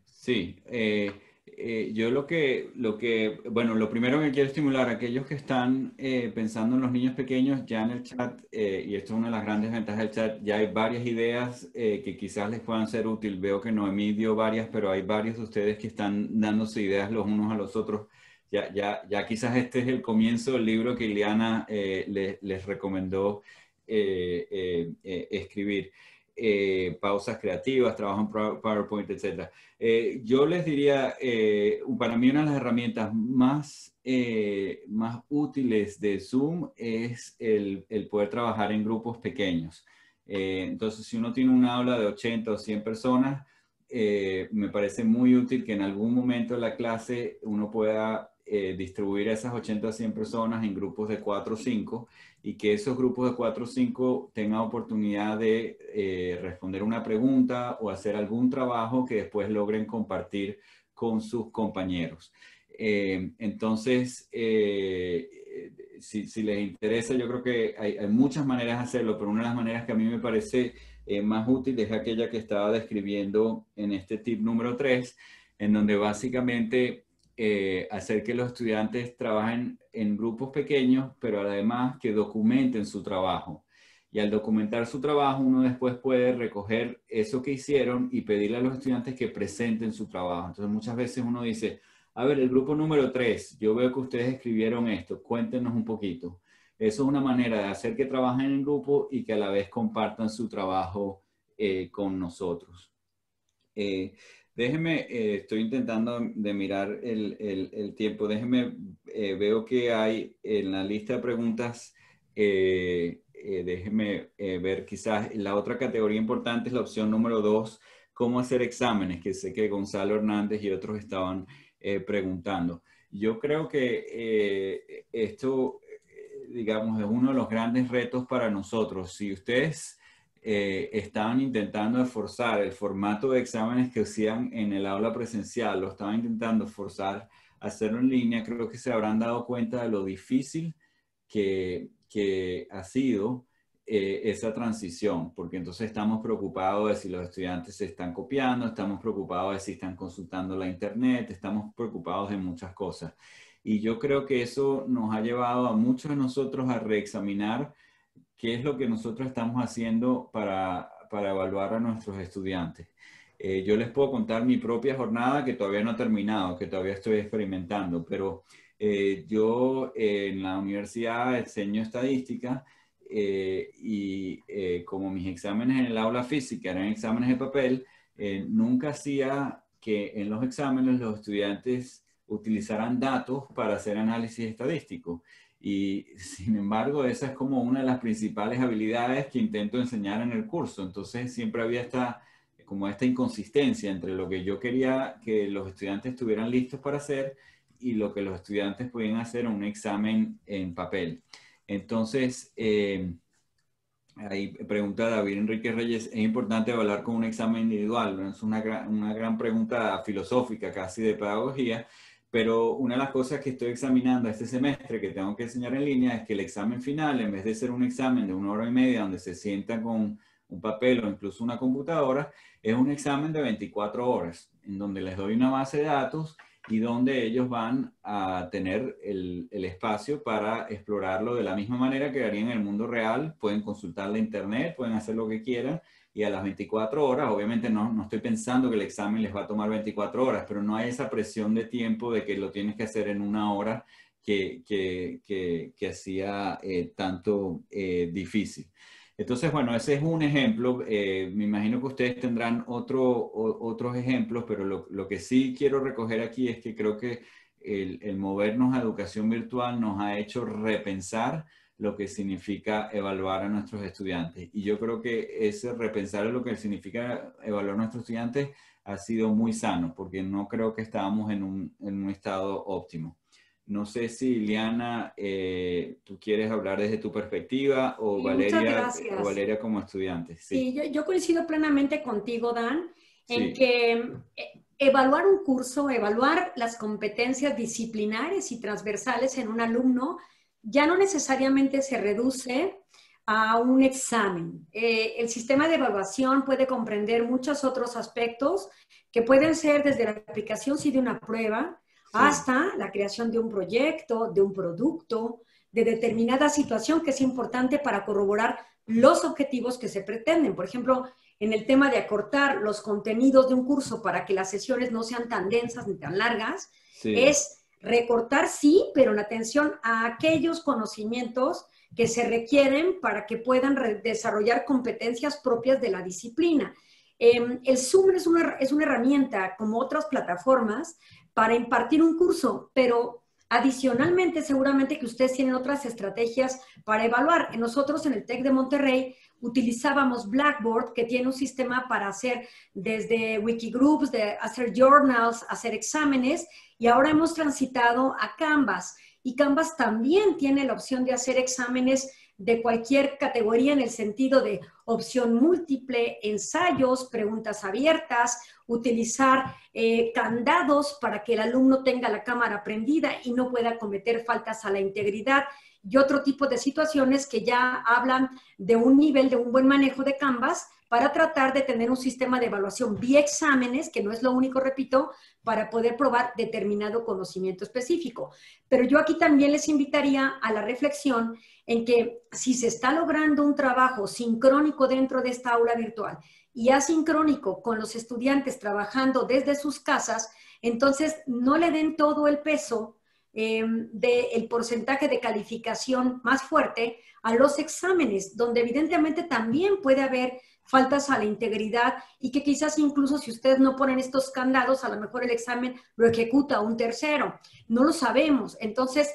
B: Sí, eh, eh, yo lo que, lo que, bueno, lo primero que quiero estimular a aquellos que están eh, pensando en los niños pequeños, ya en el chat, eh, y esto es una de las grandes ventajas del chat, ya hay varias ideas que quizás les puedan ser útil. Veo que Noemí dio varias, pero hay varios de ustedes que están dándose ideas los unos a los otros. Ya, ya, ya quizás este es el comienzo del libro que Ileana les, les recomendó escribir. Eh, pausas creativas, trabajo en PowerPoint, etc. Eh, yo les diría, eh, para mí una de las herramientas más, más útiles de Zoom es el, el poder trabajar en grupos pequeños. entonces, si uno tiene un aula de 80 o 100 personas, me parece muy útil que en algún momento de la clase uno pueda distribuir esas 80 o 100 personas en grupos de 4 o 5 y que esos grupos de cuatro o cinco tengan oportunidad de eh, responder una pregunta o hacer algún trabajo que después logren compartir con sus compañeros. Eh, entonces, eh, si, si, les interesa, yo creo que hay, hay, muchas maneras de hacerlo, pero una de las maneras que a mí me parece más útil es aquella que estaba describiendo en este tip número 3, en donde básicamente eh, hacer que los estudiantes trabajen en grupos pequeños, pero además que documenten su trabajo. Y al documentar su trabajo, uno después puede recoger eso que hicieron y pedirle a los estudiantes que presenten su trabajo. Entonces muchas veces uno dice, a ver, el grupo número 3, yo veo que ustedes escribieron esto, cuéntenos un poquito. Eso es una manera de hacer que trabajen en grupo y que a la vez compartan su trabajo eh, con nosotros. Eh, déjeme, eh, estoy intentando de mirar el, el, tiempo. Déjeme, veo que hay en la lista de preguntas, déjeme ver quizás la otra categoría importante es la opción número dos, cómo hacer exámenes, que sé que Gonzalo Hernández y otros estaban preguntando. Yo creo que esto digamos, es uno de los grandes retos para nosotros. Si ustedes eh, estaban intentando forzar el formato de exámenes que hacían en el aula presencial, lo estaban intentando forzar a hacerlo en línea, creo que se habrán dado cuenta de lo difícil que, que ha sido eh, esa transición, porque entonces estamos preocupados de si los estudiantes se están copiando, estamos preocupados de si están consultando la internet, estamos preocupados de muchas cosas. Y yo creo que eso nos ha llevado a muchos de nosotros a reexaminar qué es lo que nosotros estamos haciendo para, para evaluar a nuestros estudiantes. Eh, yo les puedo contar mi propia jornada que todavía no ha terminado, que todavía estoy experimentando, pero eh, yo en la universidad enseño estadística eh, y como mis exámenes en el aula física eran exámenes de papel, nunca hacía que en los exámenes los estudiantes utilizarán datos para hacer análisis estadístico. Y sin embargo, esa es como una de las principales habilidades que intento enseñar en el curso. Entonces, siempre había esta, como esta inconsistencia entre lo que yo quería que los estudiantes estuvieran listos para hacer y lo que los estudiantes podían hacer en un examen en papel. Entonces, eh, ahí pregunta David Enrique Reyes, ¿es importante evaluar con un examen individual? Es una, una gran pregunta filosófica casi de pedagogía pero una de las cosas que estoy examinando este semestre que tengo que enseñar en línea es que el examen final, en vez de ser un examen de una hora y media donde se sienta con un papel o incluso una computadora, es un examen de 24 horas, en donde les doy una base de datos y donde ellos van a tener el, el, espacio para explorarlo de la misma manera que harían en el mundo real. Pueden consultar la internet, pueden hacer lo que quieran y a las 24 horas, obviamente no, no, estoy pensando que el examen les va a tomar 24 horas, pero no hay esa presión de tiempo de que lo tienes que hacer en una hora que, que, que, hacía eh, tanto eh, difícil. Entonces, bueno, ese es un ejemplo. Eh, me imagino que ustedes tendrán otro, otros ejemplos, pero lo, lo, que sí quiero recoger aquí es que creo que el, el movernos a educación virtual nos ha hecho repensar lo que significa evaluar a nuestros estudiantes. Y yo creo que ese repensar lo que significa evaluar a nuestros estudiantes ha sido muy sano, porque no creo que estábamos en un, en un estado óptimo. No sé si Liana, eh, tú quieres hablar desde tu perspectiva o, Valeria, o Valeria como estudiante.
C: Sí, yo, yo, coincido plenamente contigo, Dan, en que eh, evaluar un curso, evaluar las competencias disciplinares y transversales en un alumno ya no necesariamente se reduce a un examen. Eh, el sistema de evaluación puede comprender muchos otros aspectos que pueden ser desde la aplicación sí, de una prueba hasta la creación de un proyecto, de un producto, de determinada situación que es importante para corroborar los objetivos que se pretenden. Por ejemplo, en el tema de acortar los contenidos de un curso para que las sesiones no sean tan densas ni tan largas, es Recortar sí, pero en atención a aquellos conocimientos que se requieren para que puedan desarrollar competencias propias de la disciplina. Em, el Zoom es una, es una herramienta, como otras plataformas, para impartir un curso, pero adicionalmente seguramente que ustedes tienen otras estrategias para evaluar. Nosotros en el TEC de Monterrey utilizábamos Blackboard, que tiene un sistema para hacer desde wikigroups, de hacer journals, hacer exámenes, y ahora hemos transitado a Canvas. Y Canvas también tiene la opción de hacer exámenes de cualquier categoría en el sentido de opción múltiple, ensayos, preguntas abiertas, utilizar eh, candados para que el alumno tenga la cámara prendida y no pueda cometer faltas a la integridad y otro tipo de situaciones que ya hablan de un nivel de un buen manejo de Canvas para tratar de tener un sistema de evaluación vía exámenes, que no es lo único, repito, para poder probar determinado conocimiento específico. Pero yo aquí también les invitaría a la reflexión en que si se está logrando un trabajo sincrónico dentro de esta aula virtual y asincrónico con los estudiantes trabajando desde sus casas, entonces no le den todo el peso em, del porcentaje de calificación más fuerte a los exámenes, donde evidentemente también puede haber faltas a la integridad y que quizás incluso si ustedes no ponen estos candados, a lo mejor el examen lo ejecuta un tercero. No lo sabemos. Entonces,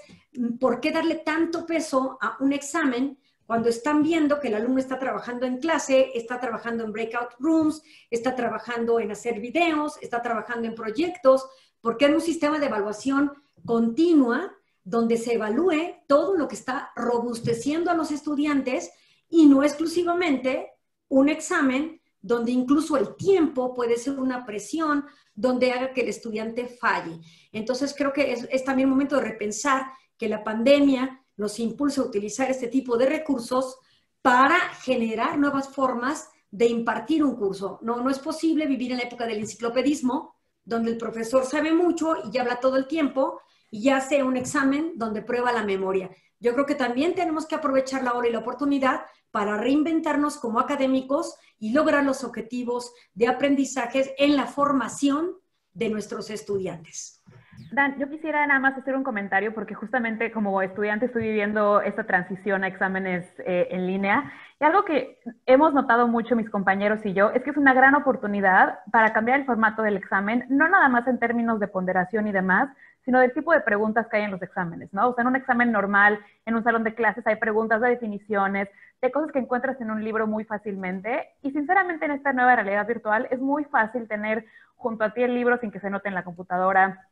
C: ¿por qué darle tanto peso a un examen cuando están viendo que el alumno está trabajando en clase, está trabajando en breakout rooms, está trabajando en hacer videos, está trabajando en proyectos? Porque es un sistema de evaluación continua donde se evalúe todo lo que está robusteciendo a los estudiantes y no exclusivamente un examen donde incluso el tiempo puede ser una presión, donde haga que el estudiante falle. Entonces creo que es, es también momento de repensar que la pandemia nos impulsa a utilizar este tipo de recursos para generar nuevas formas de impartir un curso. No, no es posible vivir en la época del enciclopedismo, donde el profesor sabe mucho y habla todo el tiempo y hace un examen donde prueba la memoria. Yo creo que también tenemos que aprovechar la hora y la oportunidad para reinventarnos como académicos y lograr los objetivos de aprendizajes en la formación de nuestros estudiantes.
E: Dan, yo quisiera nada más hacer un comentario porque justamente como estudiante estoy viviendo esta transición a exámenes eh, en línea y algo que hemos notado mucho mis compañeros y yo es que es una gran oportunidad para cambiar el formato del examen, no nada más en términos de ponderación y demás, sino del tipo de preguntas que hay en los exámenes, ¿no? O sea, en un examen normal, en un salón de clases hay preguntas de definiciones, de cosas que encuentras en un libro muy fácilmente y sinceramente en esta nueva realidad virtual es muy fácil tener junto a ti el libro sin que se note en la computadora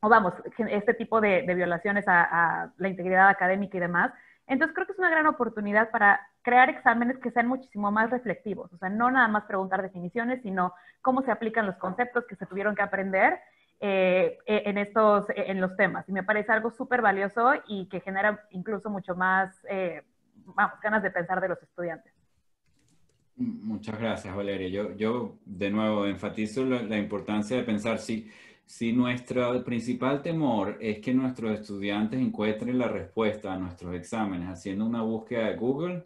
E: o vamos, este tipo de, violaciones a, la integridad académica y demás. Entonces creo que es una gran oportunidad para crear exámenes que sean muchísimo más reflectivos, o sea, no nada más preguntar definiciones, sino cómo se aplican los conceptos que se tuvieron que aprender eh, en estos, en los temas. Y me parece algo súper valioso y que genera incluso mucho más eh, ganas de pensar de los estudiantes.
B: Muchas gracias, Valeria. Yo, yo de nuevo enfatizo la, importancia de pensar si, si nuestro principal temor es que nuestros estudiantes encuentren la respuesta a nuestros exámenes haciendo una búsqueda de Google,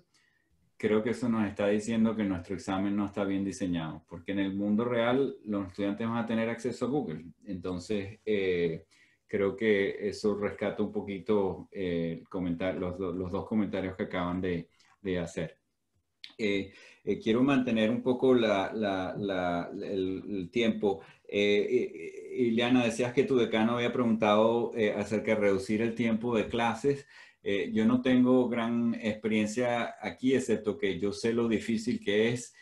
B: creo que eso nos está diciendo que nuestro examen no está bien diseñado, porque en el mundo real los estudiantes van a tener acceso a Google. Entonces, eh, creo que eso rescata un poquito eh, comentar, los, dos comentarios que acaban de, hacer. Eh, quiero mantener un poco la, la, el, tiempo. Ileana, decías que tu decano había preguntado acerca de reducir el tiempo de clases. Yo no tengo gran experiencia aquí, excepto que yo sé lo difícil que es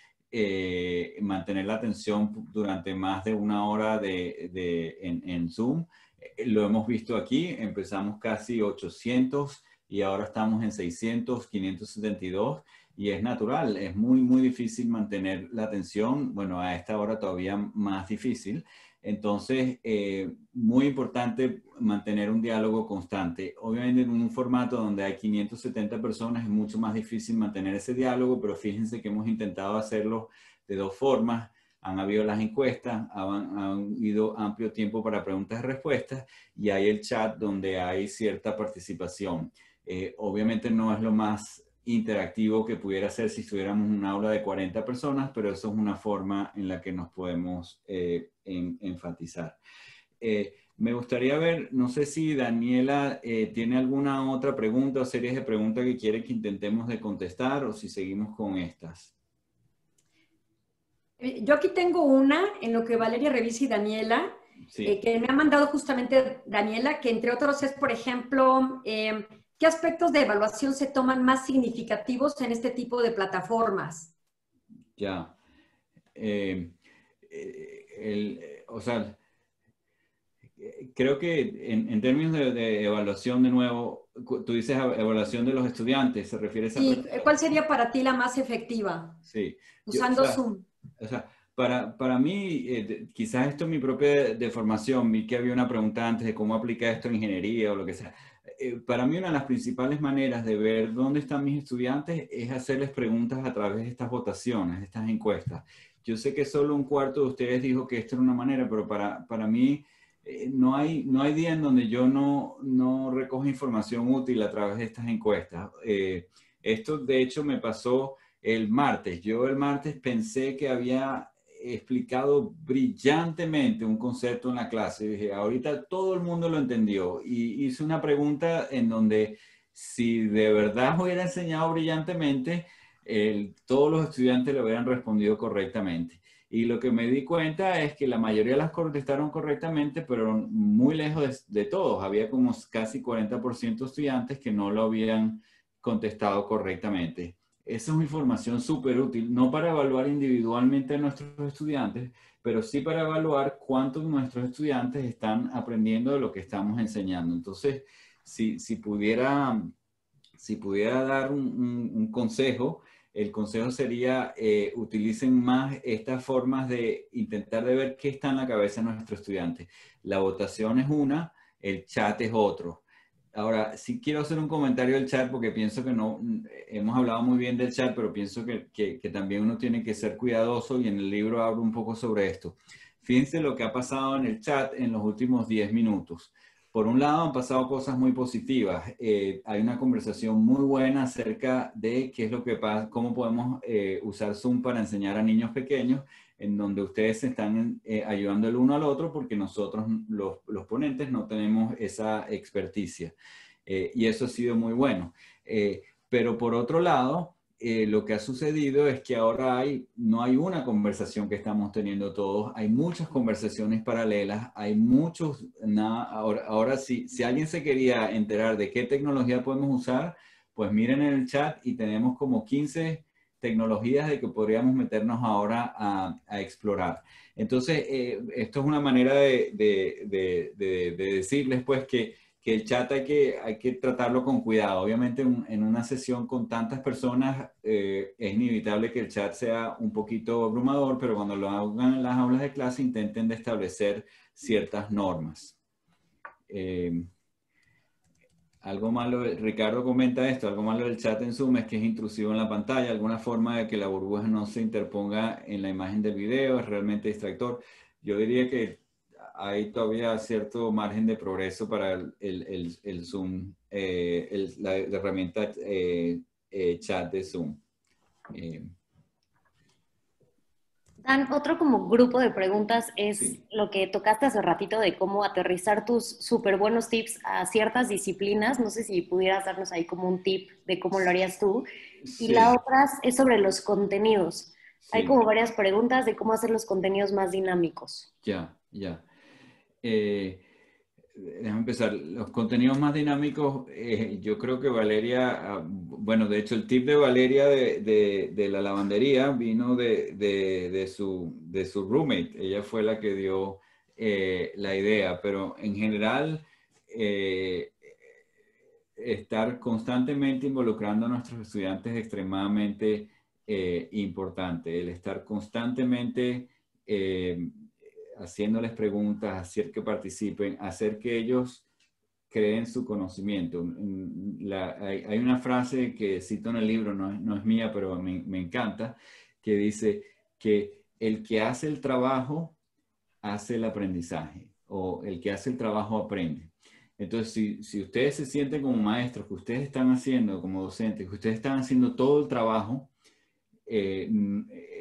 B: mantener la atención durante más de una hora de, de en, en Zoom lo hemos visto aquí, empezamos casi 800 y ahora estamos en 600, 572 y es natural, es muy, muy difícil mantener la atención, bueno, a esta hora todavía más difícil. Entonces, eh, muy importante mantener un diálogo constante. Obviamente en un formato donde hay 570 personas es mucho más difícil mantener ese diálogo, pero fíjense que hemos intentado hacerlo de dos formas han habido las encuestas, han, habido amplio tiempo para preguntas y respuestas y hay el chat donde hay cierta participación. Eh, obviamente no es lo más interactivo que pudiera ser si estuviéramos en un aula de 40 personas, pero eso es una forma en la que nos podemos eh, enfatizar. Eh, me gustaría ver, no sé si Daniela tiene alguna otra pregunta o series de preguntas que quiere que intentemos de contestar o si seguimos con estas.
C: Eh, yo aquí tengo una en lo que Valeria revisa y Daniela, eh, que me ha mandado justamente Daniela, que entre otros es, por ejemplo, eh, ¿qué aspectos de evaluación se toman más significativos en este tipo de plataformas?
B: Ya. o sea, creo que en, términos de, evaluación, de nuevo, tú dices evaluación de los estudiantes, ¿se refiere a
C: Sí, ¿cuál sería para ti la más efectiva?
B: Sí.
C: Usando Zoom.
B: O sea, para, para mí, eh, quizás esto es mi propia deformación, vi que había una pregunta antes de cómo aplica esto en ingeniería o lo que sea. Eh, para mí una de las principales maneras de ver dónde están mis estudiantes es hacerles preguntas a través de estas votaciones, de estas encuestas. Yo sé que solo un cuarto de ustedes dijo que esto era una manera, pero para, para mí eh, no, hay, no hay día en donde yo no, no recojo información útil a través de estas encuestas. esto, de hecho, me pasó el martes. Yo el martes pensé que había explicado brillantemente un concepto en la clase. dije, ahorita todo el mundo lo entendió. Y hice una pregunta en donde si de verdad hubiera enseñado brillantemente, todos los estudiantes le hubieran respondido correctamente. Y lo que me di cuenta es que la mayoría las contestaron correctamente, pero muy lejos de, todos. Había como casi 40% de estudiantes que no lo habían contestado correctamente. Esa es una información súper útil, no para evaluar individualmente a nuestros estudiantes, pero sí para evaluar cuántos de nuestros estudiantes están aprendiendo de lo que estamos enseñando. Entonces, si, si pudiera, si pudiera dar un, consejo, el consejo sería eh, utilicen más estas formas de intentar de ver qué está en la cabeza de nuestro estudiante. La votación es una, el chat es otro. Ahora, sí quiero hacer un comentario del chat porque pienso que no, hemos hablado muy bien del chat, pero pienso que, que también uno tiene que ser cuidadoso y en el libro hablo un poco sobre esto. Fíjense lo que ha pasado en el chat en los últimos 10 minutos. Por un lado, han pasado cosas muy positivas. Eh, hay una conversación muy buena acerca de qué es lo que pasa, cómo podemos eh, usar Zoom para enseñar a niños pequeños, en donde ustedes están eh, ayudando el uno al otro porque nosotros, los, ponentes, no tenemos esa experticia. y eso ha sido muy bueno. pero por otro lado, eh, lo que ha sucedido es que ahora hay, no hay una conversación que estamos teniendo todos, hay muchas conversaciones paralelas, hay muchos, ahora, ahora si, si alguien se quería enterar de qué tecnología podemos usar, pues miren en el chat y tenemos como 15 tecnologías de que podríamos meternos ahora a, explorar. Entonces, eh, esto es una manera de, de, de, de decirles pues que que el chat hay que, hay que tratarlo con cuidado. Obviamente en una sesión con tantas personas eh, es inevitable que el chat sea un poquito abrumador, pero cuando lo hagan en las aulas de clase intenten de establecer ciertas normas. Eh, algo malo, Ricardo comenta esto, algo malo del chat en Zoom es que es intrusivo en la pantalla, alguna forma de que la burbuja no se interponga en la imagen del video, es realmente distractor. Yo diría que hay todavía cierto margen de progreso para el, Zoom, eh, la, herramienta eh, eh, chat de Zoom.
D: Dan, otro como grupo de preguntas es lo que tocaste hace ratito de cómo aterrizar tus súper buenos tips a ciertas disciplinas. No sé si pudieras darnos ahí como un tip de cómo lo harías tú. Y la otra es sobre los contenidos. Hay como varias preguntas de cómo hacer los contenidos más dinámicos.
B: Ya, ya. Eh, déjame empezar. Los contenidos más dinámicos, eh, yo creo que Valeria, ah, bueno, de hecho el tip de Valeria de, la lavandería vino de, su, de su roommate. Ella fue la que dio eh, la idea, pero en general estar constantemente involucrando a nuestros estudiantes es extremadamente importante. El estar constantemente haciéndoles preguntas, hacer que participen, hacer que ellos creen su conocimiento. hay, una frase que cito en el libro, no, es mía, pero me, encanta, que dice que el que hace el trabajo hace el aprendizaje o el que hace el trabajo aprende. Entonces, si, ustedes se sienten como maestros, que ustedes están haciendo como docentes, que ustedes están haciendo todo el trabajo, eh,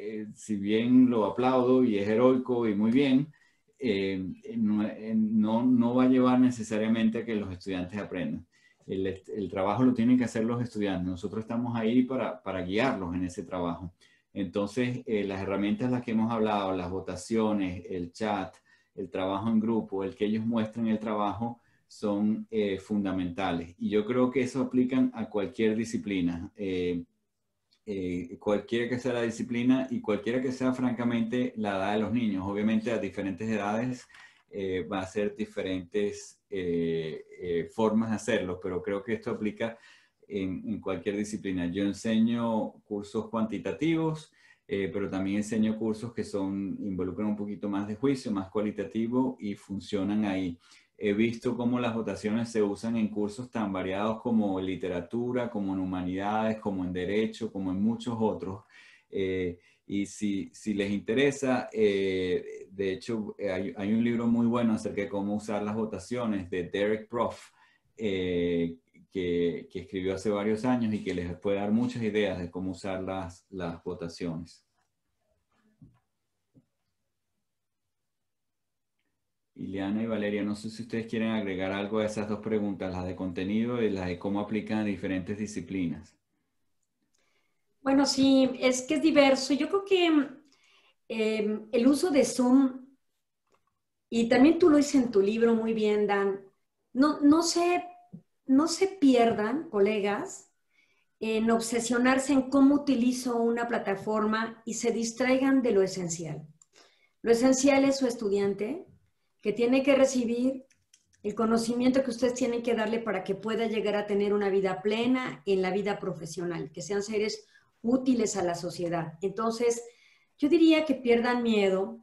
B: eh, si bien lo aplaudo y es heroico y muy bien, eh, no, no, va a llevar necesariamente a que los estudiantes aprendan. El, trabajo lo tienen que hacer los estudiantes. Nosotros estamos ahí para, para guiarlos en ese trabajo. Entonces, las herramientas las que hemos hablado, las votaciones, el chat, el trabajo en grupo, el que ellos muestren el trabajo, son fundamentales. Y yo creo que eso aplican a cualquier disciplina. Eh, cualquiera que sea la disciplina y cualquiera que sea francamente la edad de los niños. Obviamente a diferentes edades eh, va a ser diferentes eh, formas de hacerlo, pero creo que esto aplica en, cualquier disciplina. Yo enseño cursos cuantitativos, pero también enseño cursos que son, involucran un poquito más de juicio, más cualitativo y funcionan ahí he visto cómo las votaciones se usan en cursos tan variados como literatura, como en humanidades, como en derecho, como en muchos otros. Eh, y si, les interesa, eh, de hecho, hay, un libro muy bueno acerca de cómo usar las votaciones de Derek Prof, eh, que, escribió hace varios años y que les puede dar muchas ideas de cómo usar las votaciones. Ileana y Valeria, no sé si ustedes quieren agregar algo a esas dos preguntas, las de contenido y las de cómo aplican a diferentes disciplinas.
C: Bueno, sí, es que es diverso. Yo creo que em, el uso de Zoom, y también tú lo dices en tu libro muy bien, Dan, no, no, se, no se pierdan, colegas, en obsesionarse en cómo utilizo una plataforma y se distraigan de lo esencial. Lo esencial es su estudiante, que tiene que recibir el conocimiento que ustedes tienen que darle para que pueda llegar a tener una vida plena en la vida profesional, que sean seres útiles a la sociedad. Entonces, yo diría que pierdan miedo,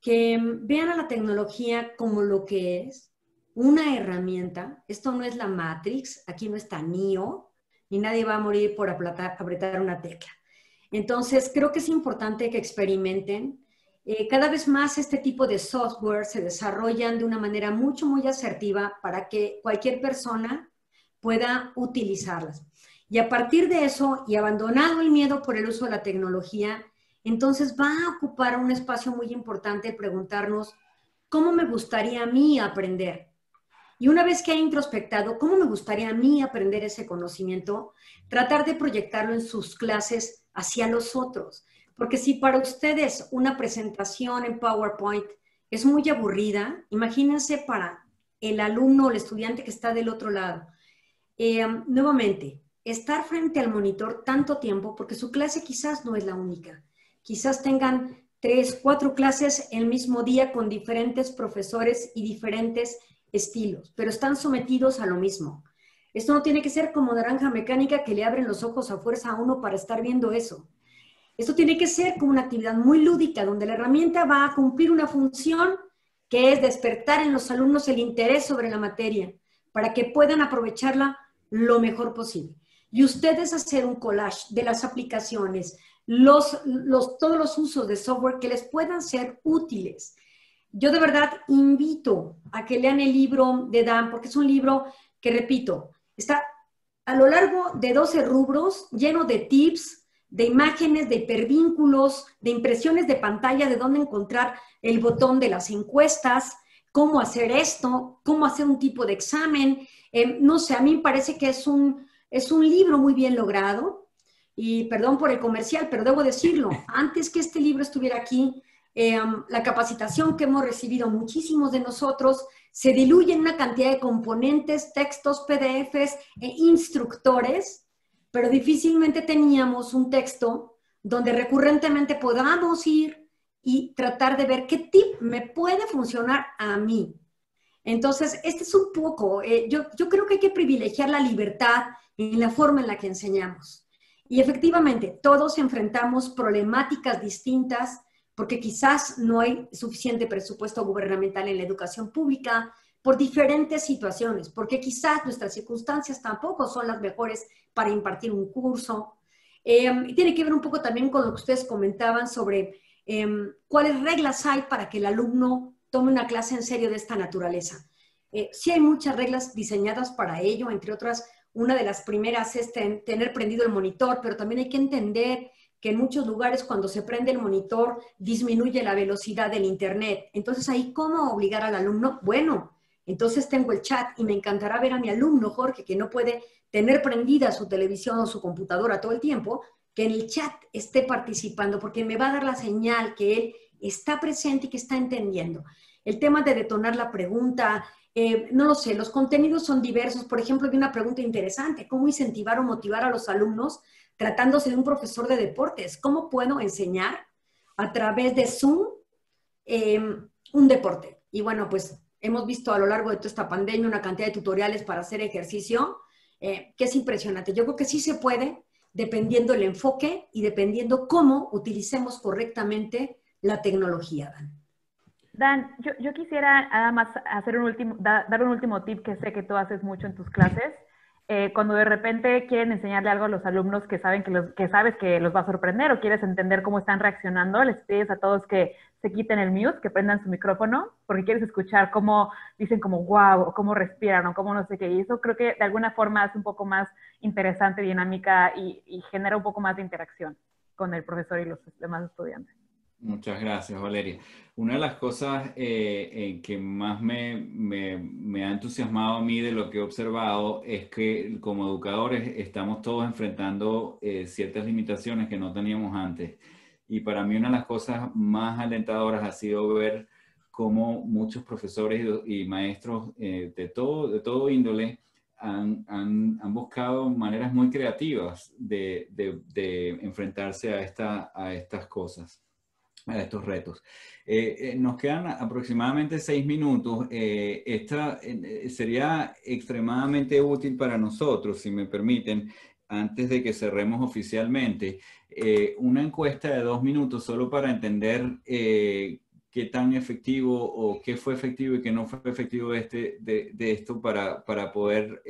C: que vean a la tecnología como lo que es, una herramienta. Esto no es la Matrix, aquí no está NIO, ni nadie va a morir por apretar una tecla. Entonces, creo que es importante que experimenten, eh, cada vez más este tipo de software se desarrollan de una manera mucho, muy asertiva para que cualquier persona pueda utilizarlas. Y a partir de eso, y abandonado el miedo por el uso de la tecnología, entonces va a ocupar un espacio muy importante preguntarnos, ¿cómo me gustaría a mí aprender? Y una vez que ha introspectado, ¿cómo me gustaría a mí aprender ese conocimiento? Tratar de proyectarlo en sus clases hacia los otros. Porque si para ustedes una presentación en PowerPoint es muy aburrida, imagínense para el alumno o el estudiante que está del otro lado. Eh, nuevamente, estar frente al monitor tanto tiempo, porque su clase quizás no es la única. Quizás tengan tres, cuatro clases el mismo día con diferentes profesores y diferentes estilos, pero están sometidos a lo mismo. Esto no tiene que ser como naranja mecánica que le abren los ojos a fuerza a uno para estar viendo eso. Esto tiene que ser como una actividad muy lúdica, donde la herramienta va a cumplir una función que es despertar en los alumnos el interés sobre la materia, para que puedan aprovecharla lo mejor posible. Y ustedes hacer un collage de las aplicaciones, los, los, todos los usos de software que les puedan ser útiles. Yo de verdad invito a que lean el libro de Dan, porque es un libro que, repito, está a lo largo de 12 rubros, lleno de tips, de imágenes, de hipervínculos, de impresiones de pantalla, de dónde encontrar el botón de las encuestas, cómo hacer esto, cómo hacer un tipo de examen. Eh, no sé, a mí me parece que es un, es un libro muy bien logrado. Y perdón por el comercial, pero debo decirlo, antes que este libro estuviera aquí, eh, la capacitación que hemos recibido muchísimos de nosotros se diluye en una cantidad de componentes, textos, PDFs e instructores pero difícilmente teníamos un texto donde recurrentemente podamos ir y tratar de ver qué tip me puede funcionar a mí. Entonces, este es un poco, eh, yo, yo creo que hay que privilegiar la libertad en la forma en la que enseñamos. Y efectivamente, todos enfrentamos problemáticas distintas porque quizás no hay suficiente presupuesto gubernamental en la educación pública, por diferentes situaciones, porque quizás nuestras circunstancias tampoco son las mejores para impartir un curso. Eh, tiene que ver un poco también con lo que ustedes comentaban sobre em, cuáles reglas hay para que el alumno tome una clase en serio de esta naturaleza. Eh, sí hay muchas reglas diseñadas para ello, entre otras, una de las primeras es tener prendido el monitor, pero también hay que entender que en muchos lugares cuando se prende el monitor disminuye la velocidad del Internet. Entonces ahí, ¿cómo obligar al alumno? Bueno, entonces tengo el chat y me encantará ver a mi alumno Jorge, que no puede tener prendida su televisión o su computadora todo el tiempo, que en el chat esté participando, porque me va a dar la señal que él está presente y que está entendiendo. El tema de detonar la pregunta, eh, no lo sé, los contenidos son diversos. Por ejemplo, hay una pregunta interesante, ¿cómo incentivar o motivar a los alumnos tratándose de un profesor de deportes? ¿Cómo puedo enseñar a través de Zoom eh, un deporte? Y bueno, pues Hemos visto a lo largo de toda esta pandemia una cantidad de tutoriales para hacer ejercicio, eh, que es impresionante. Yo creo que sí se puede, dependiendo el enfoque y dependiendo cómo utilicemos correctamente la tecnología, Dan.
E: Dan, yo, quisiera nada más hacer un último, dar un último tip que sé que tú haces mucho en tus clases. Eh, cuando de repente quieren enseñarle algo a los alumnos que saben que, los, que sabes que los va a sorprender o quieres entender cómo están reaccionando, les pides a todos que se quiten el mute, que prendan su micrófono, porque quieres escuchar cómo dicen wow, o cómo respiran, o cómo no sé qué. Y eso creo que de alguna forma es un poco más interesante, dinámica y, genera un poco más de interacción con el profesor y los demás estudiantes.
B: Muchas gracias, Valeria. Una de las cosas eh, que más me, me, ha entusiasmado a mí de lo que he observado es que como educadores estamos todos enfrentando eh, ciertas limitaciones que no teníamos antes. Y para mí una de las cosas más alentadoras ha sido ver cómo muchos profesores y, maestros eh, de, todo, de todo índole han, han, han buscado maneras muy creativas de, de, de enfrentarse a, esta, a estas cosas a estos retos. Eh, eh, nos quedan aproximadamente seis minutos. Eh, esta sería extremadamente útil para nosotros, si me permiten, antes de que cerremos oficialmente, una encuesta de dos minutos solo para entender qué tan efectivo o qué fue efectivo y qué no fue efectivo de, este, de esto para, para poder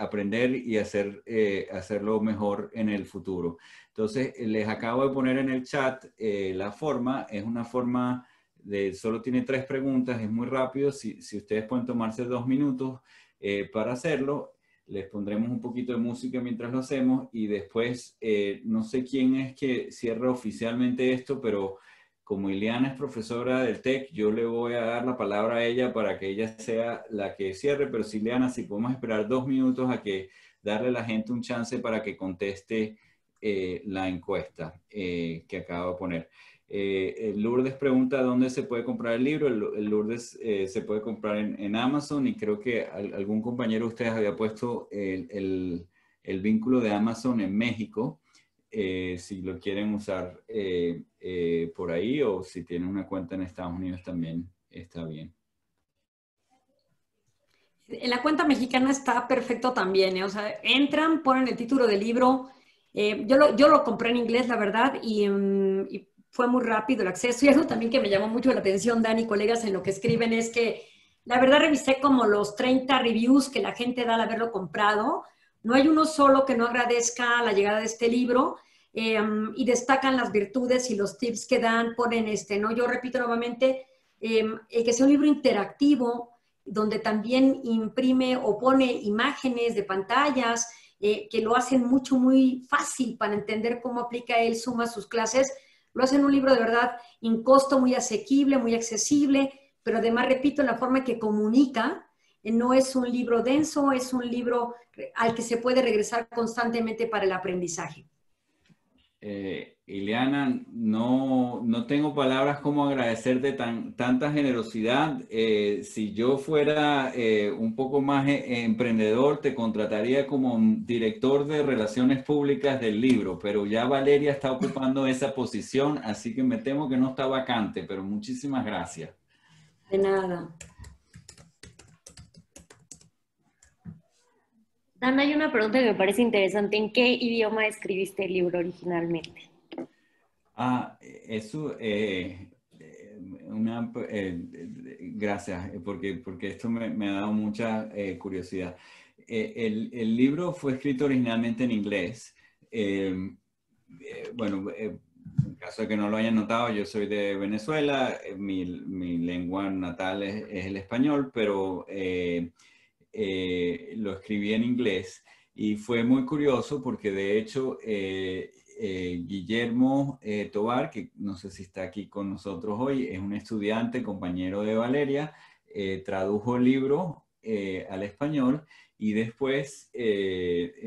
B: aprender y hacer, hacerlo mejor en el futuro. Entonces, les acabo de poner en el chat eh, la forma, es una forma de, solo tiene tres preguntas, es muy rápido, si, si ustedes pueden tomarse dos minutos eh, para hacerlo, les pondremos un poquito de música mientras lo hacemos y después, eh, no sé quién es que cierra oficialmente esto, pero como Ileana es profesora del TEC, yo le voy a dar la palabra a ella para que ella sea la que cierre, pero si Ileana, si podemos esperar dos minutos a que darle a la gente un chance para que conteste eh, la encuesta eh, que acabo de poner. Eh, Lourdes pregunta dónde se puede comprar el libro. El, Lourdes se puede comprar en, Amazon y creo que algún compañero de ustedes había puesto el, vínculo de Amazon en México. si lo quieren usar por ahí o si tienen una cuenta en Estados Unidos también está bien.
C: En la cuenta mexicana está perfecto también. O sea, entran, ponen el título del libro eh, yo, lo, yo lo compré en inglés, la verdad, mm, y, fue muy rápido el acceso. Y algo también que me llamó mucho la atención, Dani, colegas, en lo que escriben es que la verdad revisé como los 30 reviews que la gente da al haberlo comprado. No hay uno solo que no agradezca la llegada de este libro. Eh, mm, y destacan las virtudes y los tips que dan, ponen este, ¿no? Yo repito nuevamente, eh, que sea un libro interactivo, donde también imprime o pone imágenes de pantallas, eh, que lo hacen mucho, muy fácil para entender cómo aplica él suma sus clases. Lo hacen un libro de verdad en costo muy asequible, muy accesible, pero además, repito, en la forma que comunica, eh, no es un libro denso, es un libro al que se puede regresar constantemente para el aprendizaje.
B: Eh, Ileana, no, no, tengo palabras como agradecerte tan, tanta generosidad. Eh, si yo fuera eh, un poco más eh, emprendedor, te contrataría como director de relaciones públicas del libro, pero ya Valeria está ocupando esa posición, así que me temo que no está vacante, pero muchísimas gracias.
C: De nada.
D: Dan, hay una pregunta que me parece interesante. ¿En qué idioma escribiste el libro originalmente?
B: Ah, eso, eh, una, eh, gracias, porque, porque esto me, ha dado mucha eh, curiosidad. El, el, libro fue escrito originalmente en inglés. bueno, en caso de que no lo hayan notado, yo soy de Venezuela, mi, mi lengua natal es, es, el español, pero eh, lo escribí en inglés y fue muy curioso porque de hecho eh, eh, Guillermo Tobar, que no sé si está aquí con nosotros hoy, es un estudiante, compañero de Valeria, tradujo el libro al español y después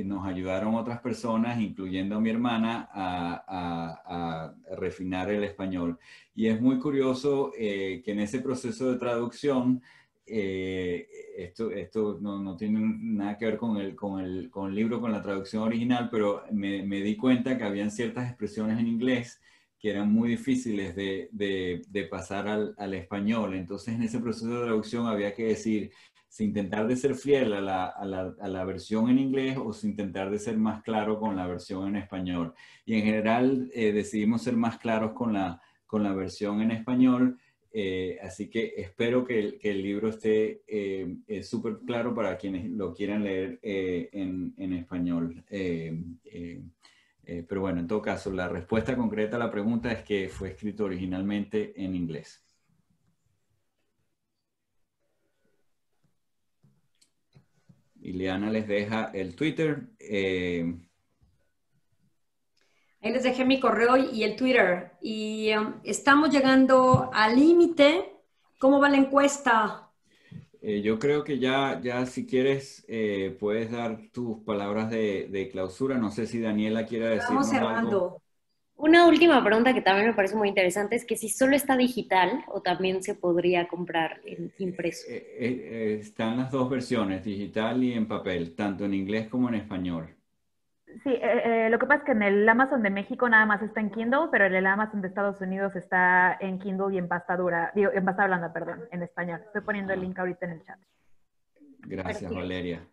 B: nos ayudaron otras personas, incluyendo a mi hermana, a refinar el español. Y es muy curioso que en ese proceso de traducción, eh, esto, esto no, no, tiene nada que ver con el, con, el, con el libro, con la traducción original, pero me, me, di cuenta que habían ciertas expresiones en inglés que eran muy difíciles de, de, de pasar al, al, español. Entonces, en ese proceso de traducción había que decir si intentar de ser fiel a la, a la, a la versión en inglés o si intentar de ser más claro con la versión en español. Y en general eh, decidimos ser más claros con la, con la versión en español eh, así que espero que el, libro esté eh, súper claro para quienes lo quieran leer eh, en, en, español. pero bueno, en todo caso, la respuesta concreta a la pregunta es que fue escrito originalmente en inglés.
C: Ileana
B: les deja el Twitter.
C: Ahí les dejé mi correo y el Twitter. Y um, estamos llegando al límite. ¿Cómo va la encuesta?
B: Eh, yo creo que ya, ya si quieres, eh, puedes dar tus palabras de, clausura. No sé si Daniela quiere decir
C: Estamos cerrando.
D: Una última pregunta que también me parece muy interesante es que si solo está digital o también se podría comprar en impreso.
B: Eh, están las dos versiones, digital y en papel, tanto en inglés como en español.
E: Sí, eh, eh, lo que pasa es que en el Amazon de México nada más está en Kindle, pero en el Amazon de Estados Unidos está en Kindle y en pasta dura, digo, en pasta blanda, perdón, en español. Estoy poniendo el link ahorita en el chat.
B: Gracias, Valeria.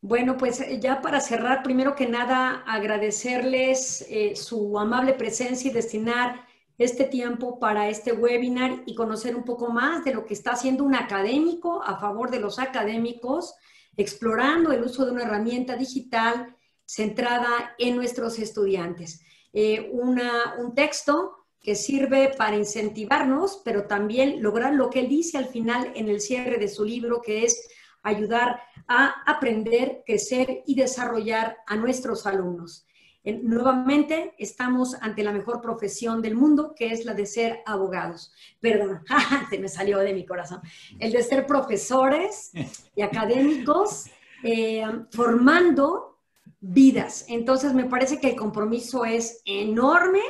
C: Bueno, pues eh, ya para cerrar, primero que nada, agradecerles su amable presencia y destinar este tiempo para este webinar y conocer un poco más de lo que está haciendo un académico a favor de los académicos explorando el uso de una herramienta digital centrada en nuestros estudiantes. Eh, un texto que sirve para incentivarnos, pero también lograr lo que él dice al final en el cierre de su libro, que es ayudar a aprender, crecer y desarrollar a nuestros alumnos nuevamente estamos ante la mejor profesión del mundo, que es la de ser abogados. Perdón, se me salió de mi corazón. El de ser profesores y académicos eh, formando vidas. Entonces, me parece que el compromiso es enorme,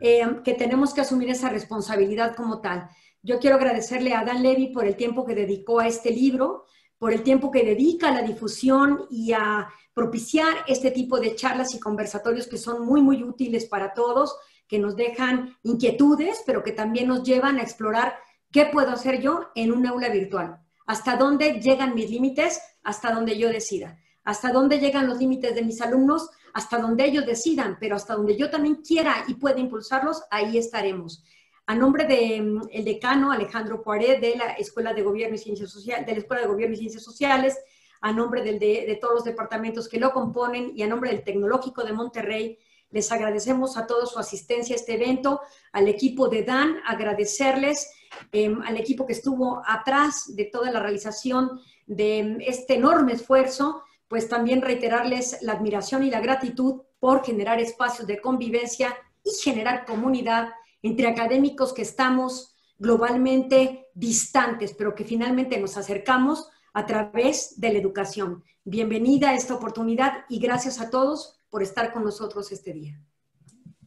C: eh, que tenemos que asumir esa responsabilidad como tal. Yo quiero agradecerle a Dan Levy por el tiempo que dedicó a este libro, por el tiempo que dedica a la difusión y a propiciar este tipo de charlas y conversatorios que son muy, muy útiles para todos, que nos dejan inquietudes, pero que también nos llevan a explorar qué puedo hacer yo en un aula virtual, hasta dónde llegan mis límites, hasta donde yo decida, hasta dónde llegan los límites de mis alumnos, hasta donde ellos decidan, pero hasta donde yo también quiera y pueda impulsarlos, ahí estaremos. A nombre del mm, decano Alejandro Poiré de la Escuela de Gobierno y Ciencias Sociales, de la Escuela de Gobierno y Ciencias Sociales, a nombre de, todos los departamentos que lo componen y a nombre del Tecnológico de Monterrey. Les agradecemos a todos su asistencia a este evento, al equipo de DAN, agradecerles, em, al equipo que estuvo atrás de toda la realización de em, este enorme esfuerzo, pues también reiterarles la admiración y la gratitud por generar espacios de convivencia y generar comunidad entre académicos que estamos globalmente distantes, pero que finalmente nos acercamos a través de la educación. Bienvenida a esta oportunidad y gracias a todos por estar con nosotros este día.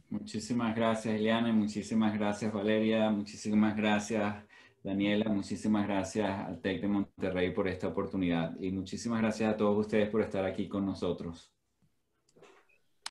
B: Muchísimas gracias, Eliana, muchísimas gracias, Valeria, muchísimas gracias, Daniela, muchísimas gracias al TEC de Monterrey por esta oportunidad y muchísimas gracias a todos ustedes por estar aquí con nosotros.